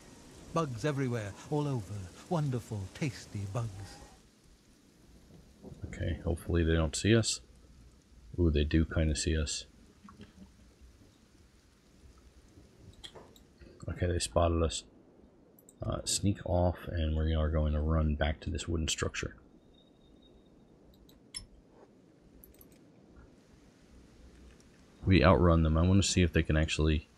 Bugs everywhere, all over. Wonderful, tasty bugs. Okay, hopefully they don't see us. Ooh, they do kind of see us. Okay, they spotted us. Uh, sneak off, and we are going to run back to this wooden structure. We outrun them. I want to see if they can actually...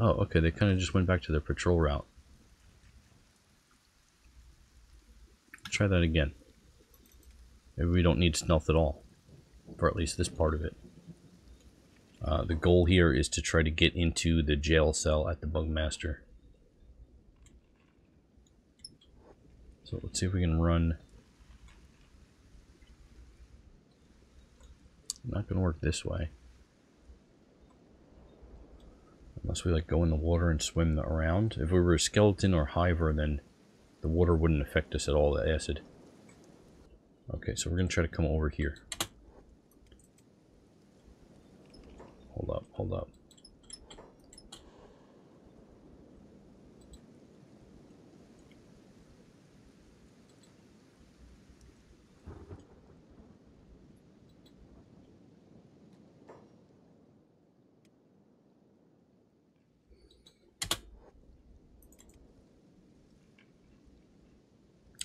Oh, okay, they kind of just went back to their patrol route. Try that again. Maybe we don't need stealth at all. For at least this part of it. Uh, the goal here is to try to get into the jail cell at the Bugmaster. So let's see if we can run. Not going to work this way. Unless we like go in the water and swim around. If we were a skeleton or hiver, then the water wouldn't affect us at all, the acid. Okay, so we're going to try to come over here. Hold up, hold up.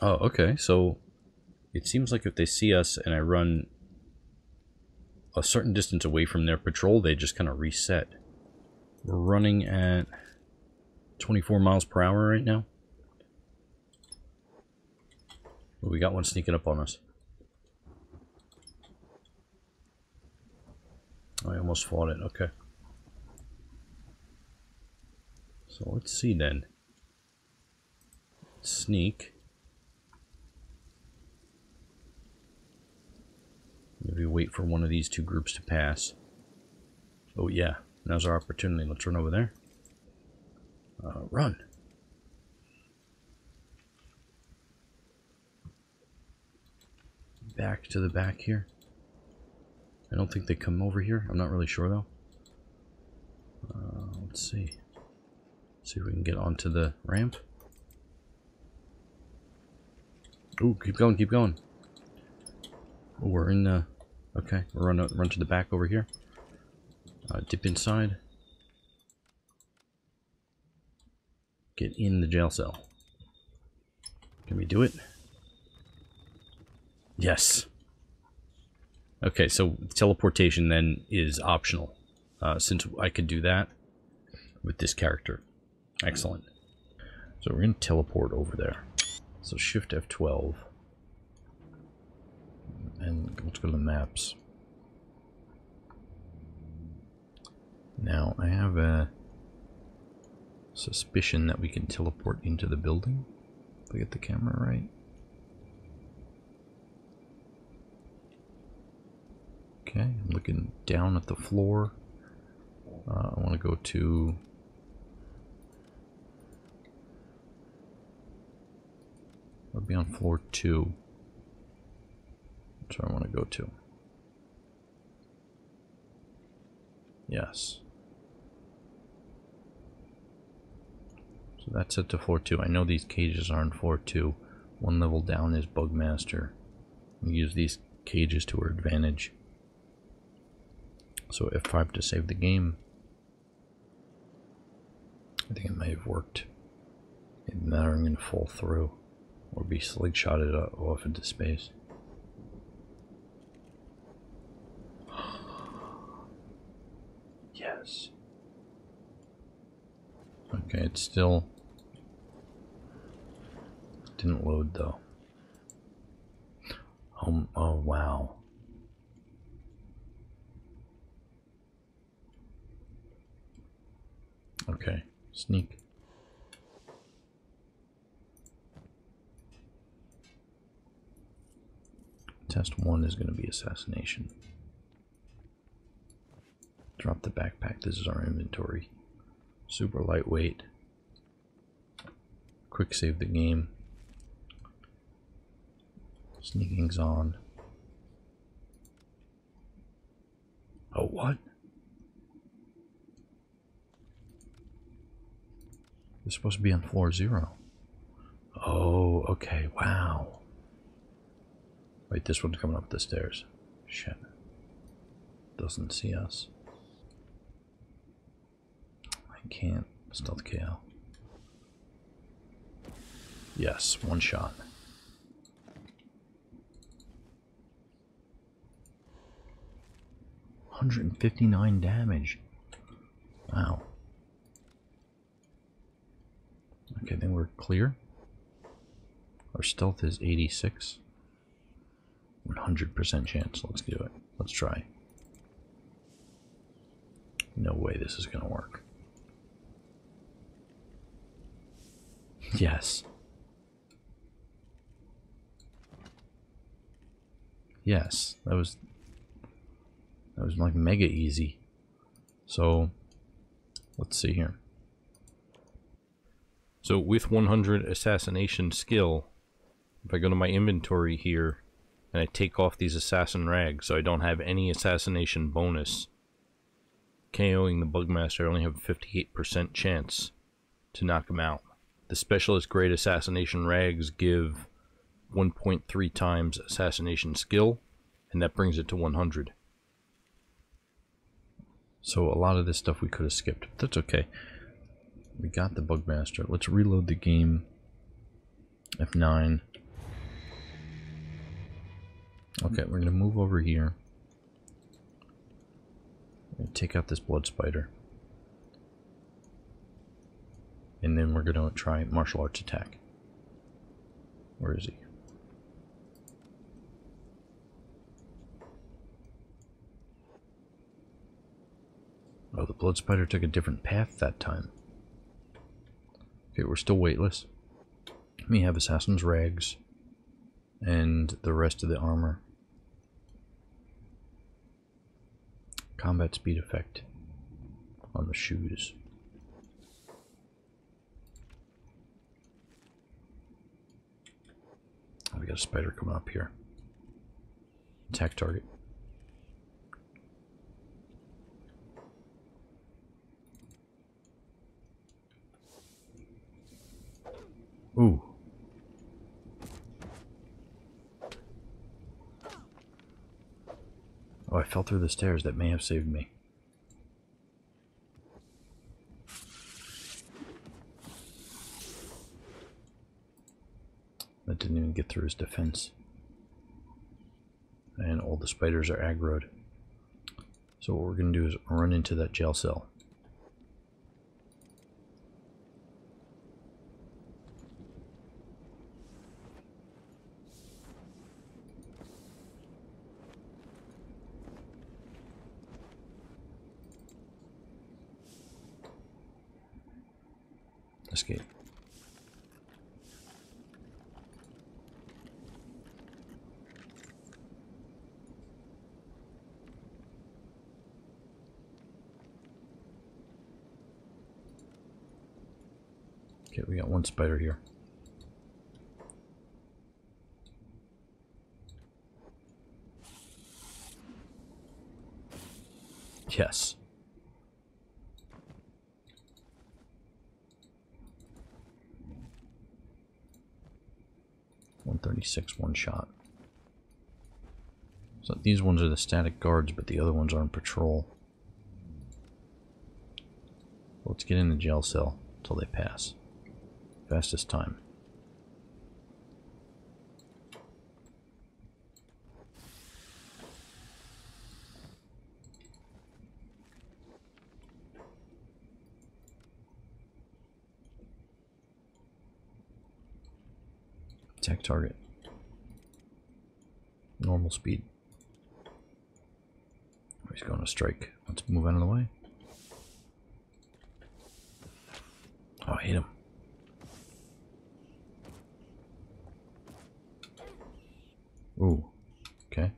Oh, okay, so it seems like if they see us and I run a certain distance away from their patrol, they just kind of reset. We're running at 24 miles per hour right now. Oh, we got one sneaking up on us. I almost fought it, okay. So let's see then. Sneak. Maybe wait for one of these two groups to pass. Oh yeah, now's our opportunity. Let's run over there. Uh, run. Back to the back here. I don't think they come over here. I'm not really sure though. Uh, let's see. See if we can get onto the ramp. Ooh, keep going, keep going. Oh, we're in the... Okay, we'll run, run to the back over here. Uh, dip inside. Get in the jail cell. Can we do it? Yes. Okay, so teleportation then is optional. Uh, since I could do that with this character. Excellent. So we're going to teleport over there. So shift F12. And let's go to the maps. Now, I have a suspicion that we can teleport into the building. If I get the camera right. Okay, I'm looking down at the floor. Uh, I want to go to... I'll be on floor two. Where I want to go to. Yes. So that's it to 4-2. I know these cages are on floor two. One level down is Bugmaster. We use these cages to our advantage. So F5 to save the game. I think it may have worked. Maybe now I'm going to fall through or be slingshotted uh, off into space. Yes. Okay, it's still didn't load though. Oh, oh wow. Okay, sneak. Test one is going to be assassination. Drop the backpack. This is our inventory. Super lightweight. Quick save the game. Sneaking's on. Oh, what? They're supposed to be on floor zero. Oh, okay. Wow. Wait, this one's coming up the stairs. Shit. Doesn't see us. Can't. Stealth KO. Yes, one shot. Hundred and fifty nine damage. Wow. Okay, then we're clear. Our stealth is 86. 100% chance. Let's do it. Let's try. No way this is going to work. Yes. Yes, that was that was like mega easy. So let's see here. So with 100 assassination skill, if I go to my inventory here and I take off these assassin rags so I don't have any assassination bonus, KOing the Bugmaster I only have a 58% chance to knock him out. The specialist grade assassination rags give 1.3 times assassination skill and that brings it to 100. So a lot of this stuff we could have skipped, but that's okay. We got the Bugmaster. Let's reload the game. F9. Okay, we're going to move over here. take out this blood spider. And then we're going to try martial arts attack. Where is he? Oh, the blood spider took a different path that time. Okay, we're still weightless. We have Assassin's Rags and the rest of the armor. Combat speed effect on the shoes. Oh, we got a spider coming up here. Attack target. Ooh. Oh, I fell through the stairs. That may have saved me. That didn't even get through his defense. And all the spiders are aggroed. So what we're going to do is run into that jail cell. Escape. Okay, we got one spider here. Yes. One thirty six, one shot. So these ones are the static guards, but the other ones are on patrol. Let's get in the jail cell until they pass. Fastest time. Attack target. Normal speed. Oh, he's going to strike. Let's move out of the way. Oh, I hit him. Ooh, okay.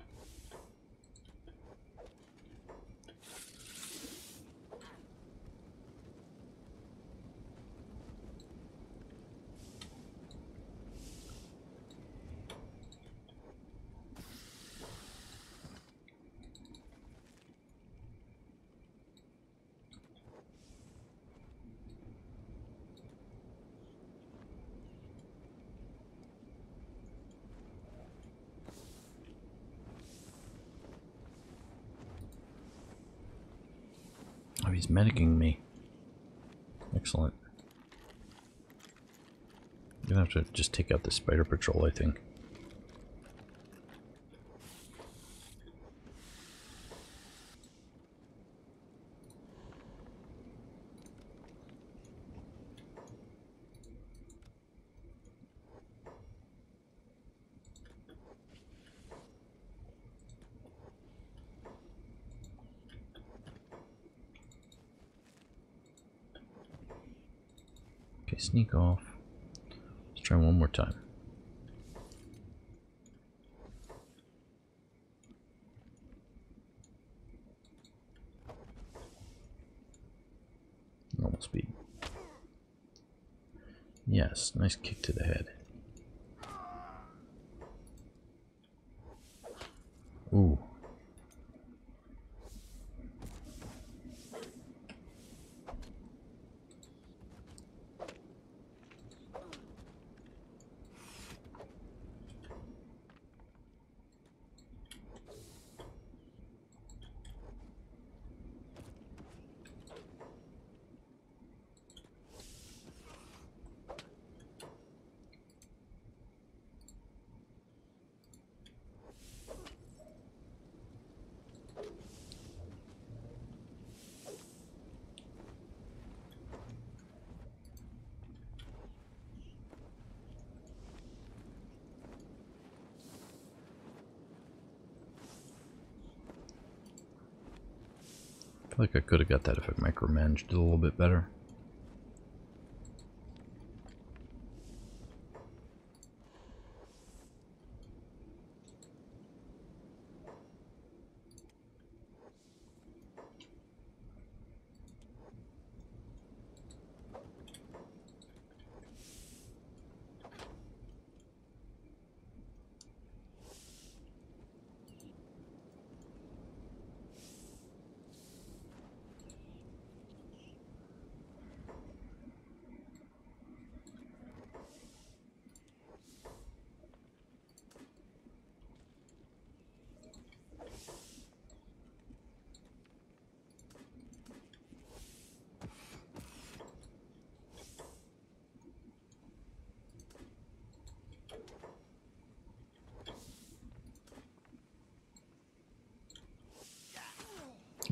Oh, he's medicing me. Excellent. I'm gonna have to just take out the spider patrol, I think. Okay, sneak off. Let's try one more time. Normal speed. Yes, nice kick to the head. Ooh. Like I could have got that if I micromanaged it a little bit better.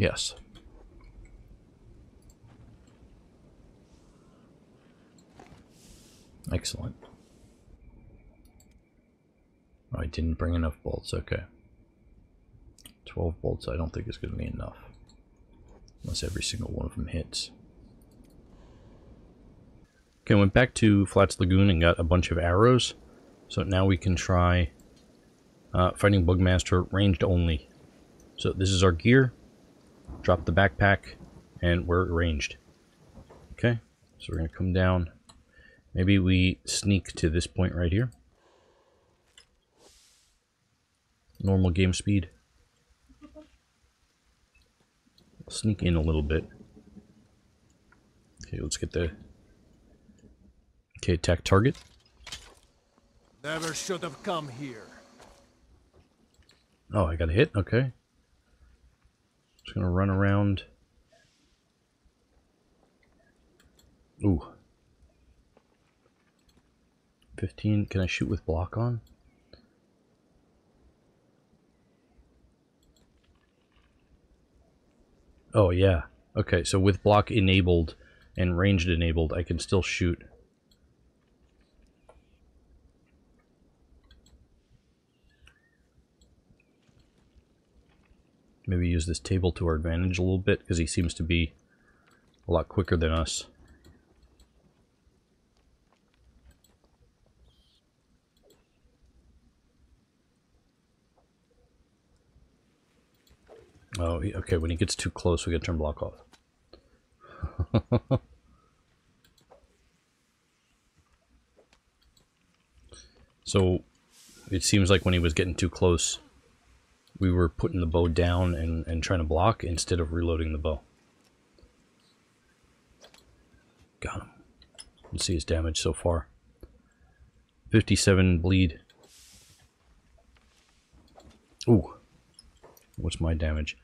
Yes. Excellent. Oh, I didn't bring enough bolts. Okay. 12 bolts I don't think is going to be enough. Unless every single one of them hits. Okay, went back to Flats Lagoon and got a bunch of arrows. So now we can try uh, fighting Bugmaster ranged only. So this is our gear. Drop the backpack and we're ranged. Okay, so we're going to come down. Maybe we sneak to this point right here. Normal game speed. Sneak in a little bit. Okay, let's get the... Okay, attack target. Never should have come here. Oh, I got a hit? Okay. Just gonna run around. Ooh. 15. Can I shoot with block on? Oh, yeah. Okay, so with block enabled and ranged enabled, I can still shoot. Maybe use this table to our advantage a little bit, because he seems to be a lot quicker than us. Oh, okay, when he gets too close, we gotta turn block off. so, it seems like when he was getting too close, we were putting the bow down and, and trying to block instead of reloading the bow. Got him. Let's see his damage so far. 57 bleed. Ooh. What's my damage?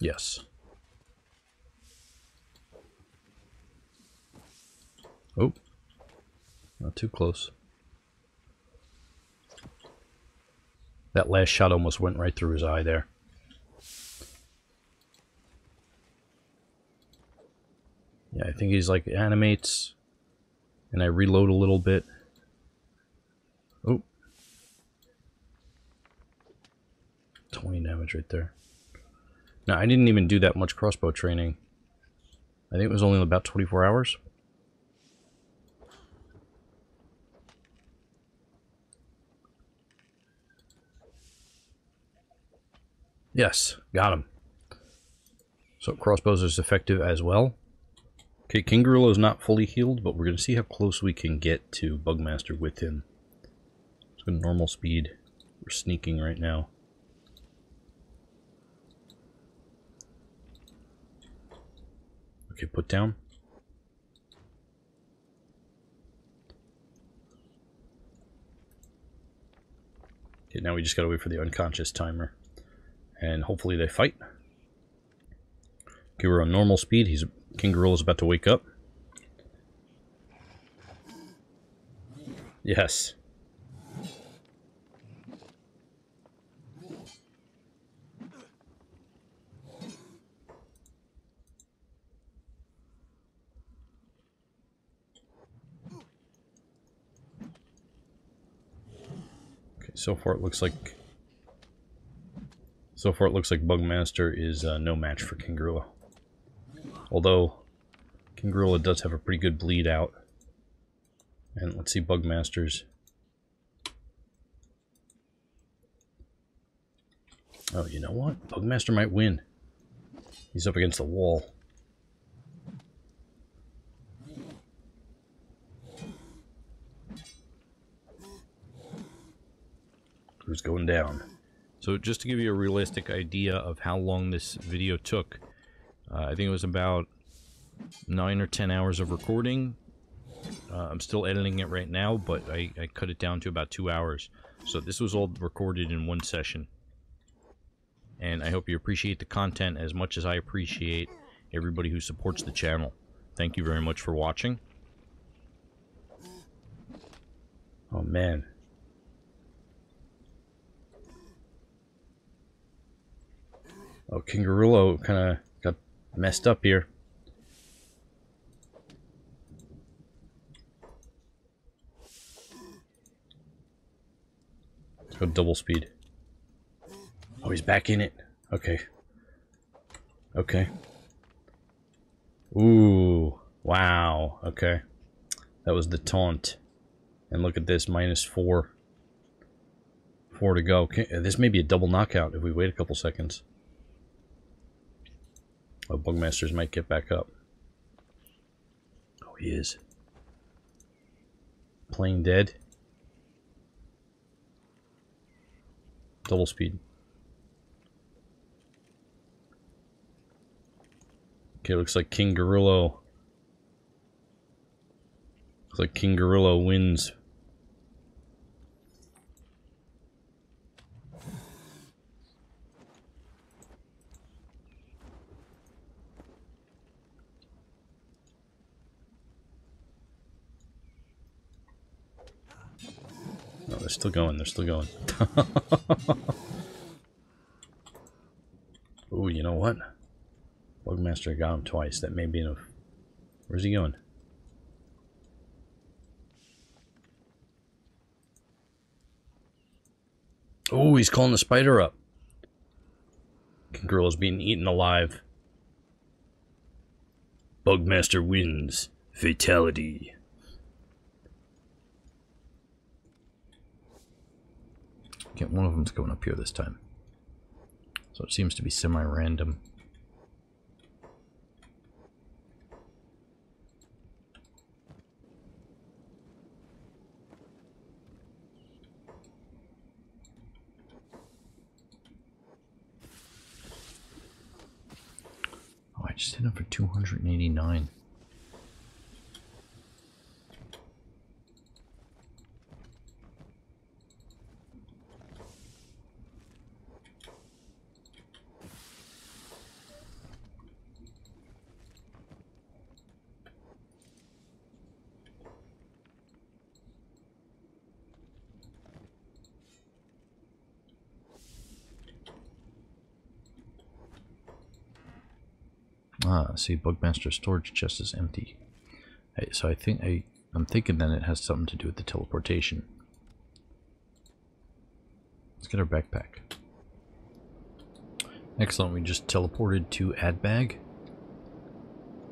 Yes. Oh. Not too close. That last shot almost went right through his eye there. Yeah, I think he's like animates. And I reload a little bit. Oh. 20 damage right there. Now, I didn't even do that much crossbow training. I think it was only about 24 hours. Yes, got him. So crossbows is effective as well. Okay, King Gorillo is not fully healed, but we're going to see how close we can get to Bugmaster with him. Let's go normal speed. We're sneaking right now. Okay, put down. Okay, now we just gotta wait for the unconscious timer. And hopefully they fight. Okay, we're on normal speed. He's King Gorillo is about to wake up. Yes. Okay, so far it looks like so far it looks like Bugmaster is uh, no match for Gorillo. Although, Gorillo does have a pretty good bleed out. And let's see Bugmaster's. Oh, you know what? Bugmaster might win. He's up against the wall. Who's going down? So just to give you a realistic idea of how long this video took, uh, I think it was about 9 or 10 hours of recording. Uh, I'm still editing it right now, but I, I cut it down to about 2 hours. So this was all recorded in one session. And I hope you appreciate the content as much as I appreciate everybody who supports the channel. Thank you very much for watching. Oh man, Oh, King Gorillo kind of got messed up here. Let's go double speed. Oh, he's back in it. Okay. Okay. Ooh. Wow. Okay. That was the taunt. And look at this, minus four. Four to go. Okay, this may be a double knockout if we wait a couple seconds. Oh, Bugmasters might get back up. Oh, he is. Playing dead. Double speed. Okay, looks like King Gorillo. Looks like King Gorillo wins. They're still going, they're still going. Ooh, you know what? Bugmaster got him twice. That may be enough. Where's he going? Oh, he's calling the spider up. Girl is being eaten alive. Bugmaster wins. Fatality. Get one of them's going up here this time. So it seems to be semi-random. Oh, I just hit him for 289. Ah, see, Bugmaster storage chest is empty. So I think I, I'm thinking then it has something to do with the teleportation. Let's get our backpack. Excellent, we just teleported to Admag.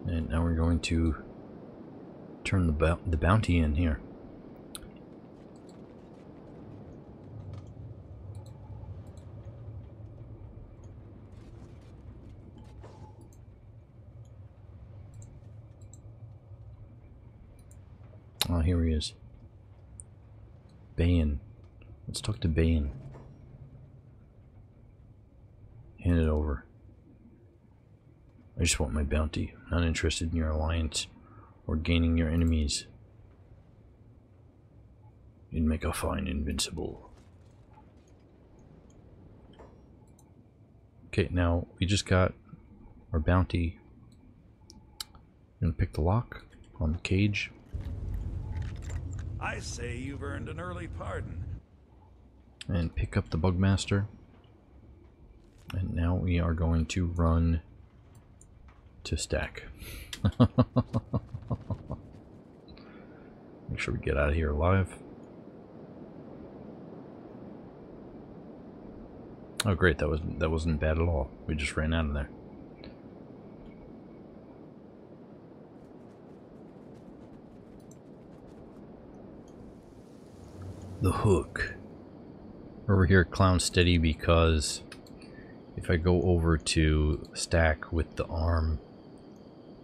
And now we're going to turn the, the bounty in here. Oh, here he is. Bayan. Let's talk to Bayan. Hand it over. I just want my bounty. Not interested in your alliance or gaining your enemies. You'd make a fine invincible. Okay, now we just got our bounty. I'm Gonna pick the lock on the cage. I say you've earned an early pardon. And pick up the Bugmaster. And now we are going to run to stack. Make sure we get out of here alive. Oh great, that was that wasn't bad at all. We just ran out of there. The hook. Over here Clownsteady because if I go over to stack with the arm,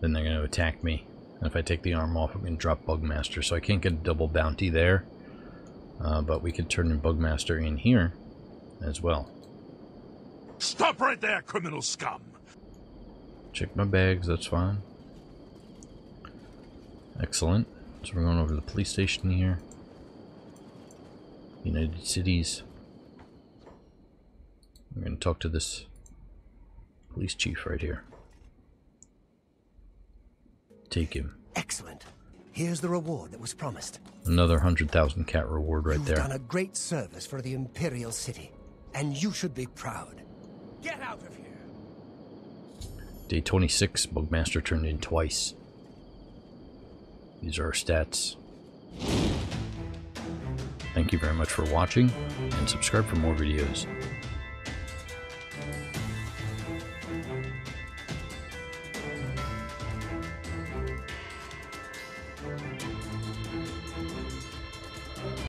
then they're going to attack me. And if I take the arm off, I'm going to drop Bugmaster. So I can't get a double bounty there. Uh, but we could turn in Bugmaster in here as well. Stop right there, criminal scum! Check my bags, that's fine. Excellent. So we're going over to the police station here. United Cities. I'm going to talk to this police chief right here. Take him. Excellent. Here's the reward that was promised. Another 100,000 cat reward right You've there. done a great service for the Imperial City, and you should be proud. Get out of here! Day 26, Bugmaster turned in twice. These are our stats. Thank you very much for watching, and subscribe for more videos.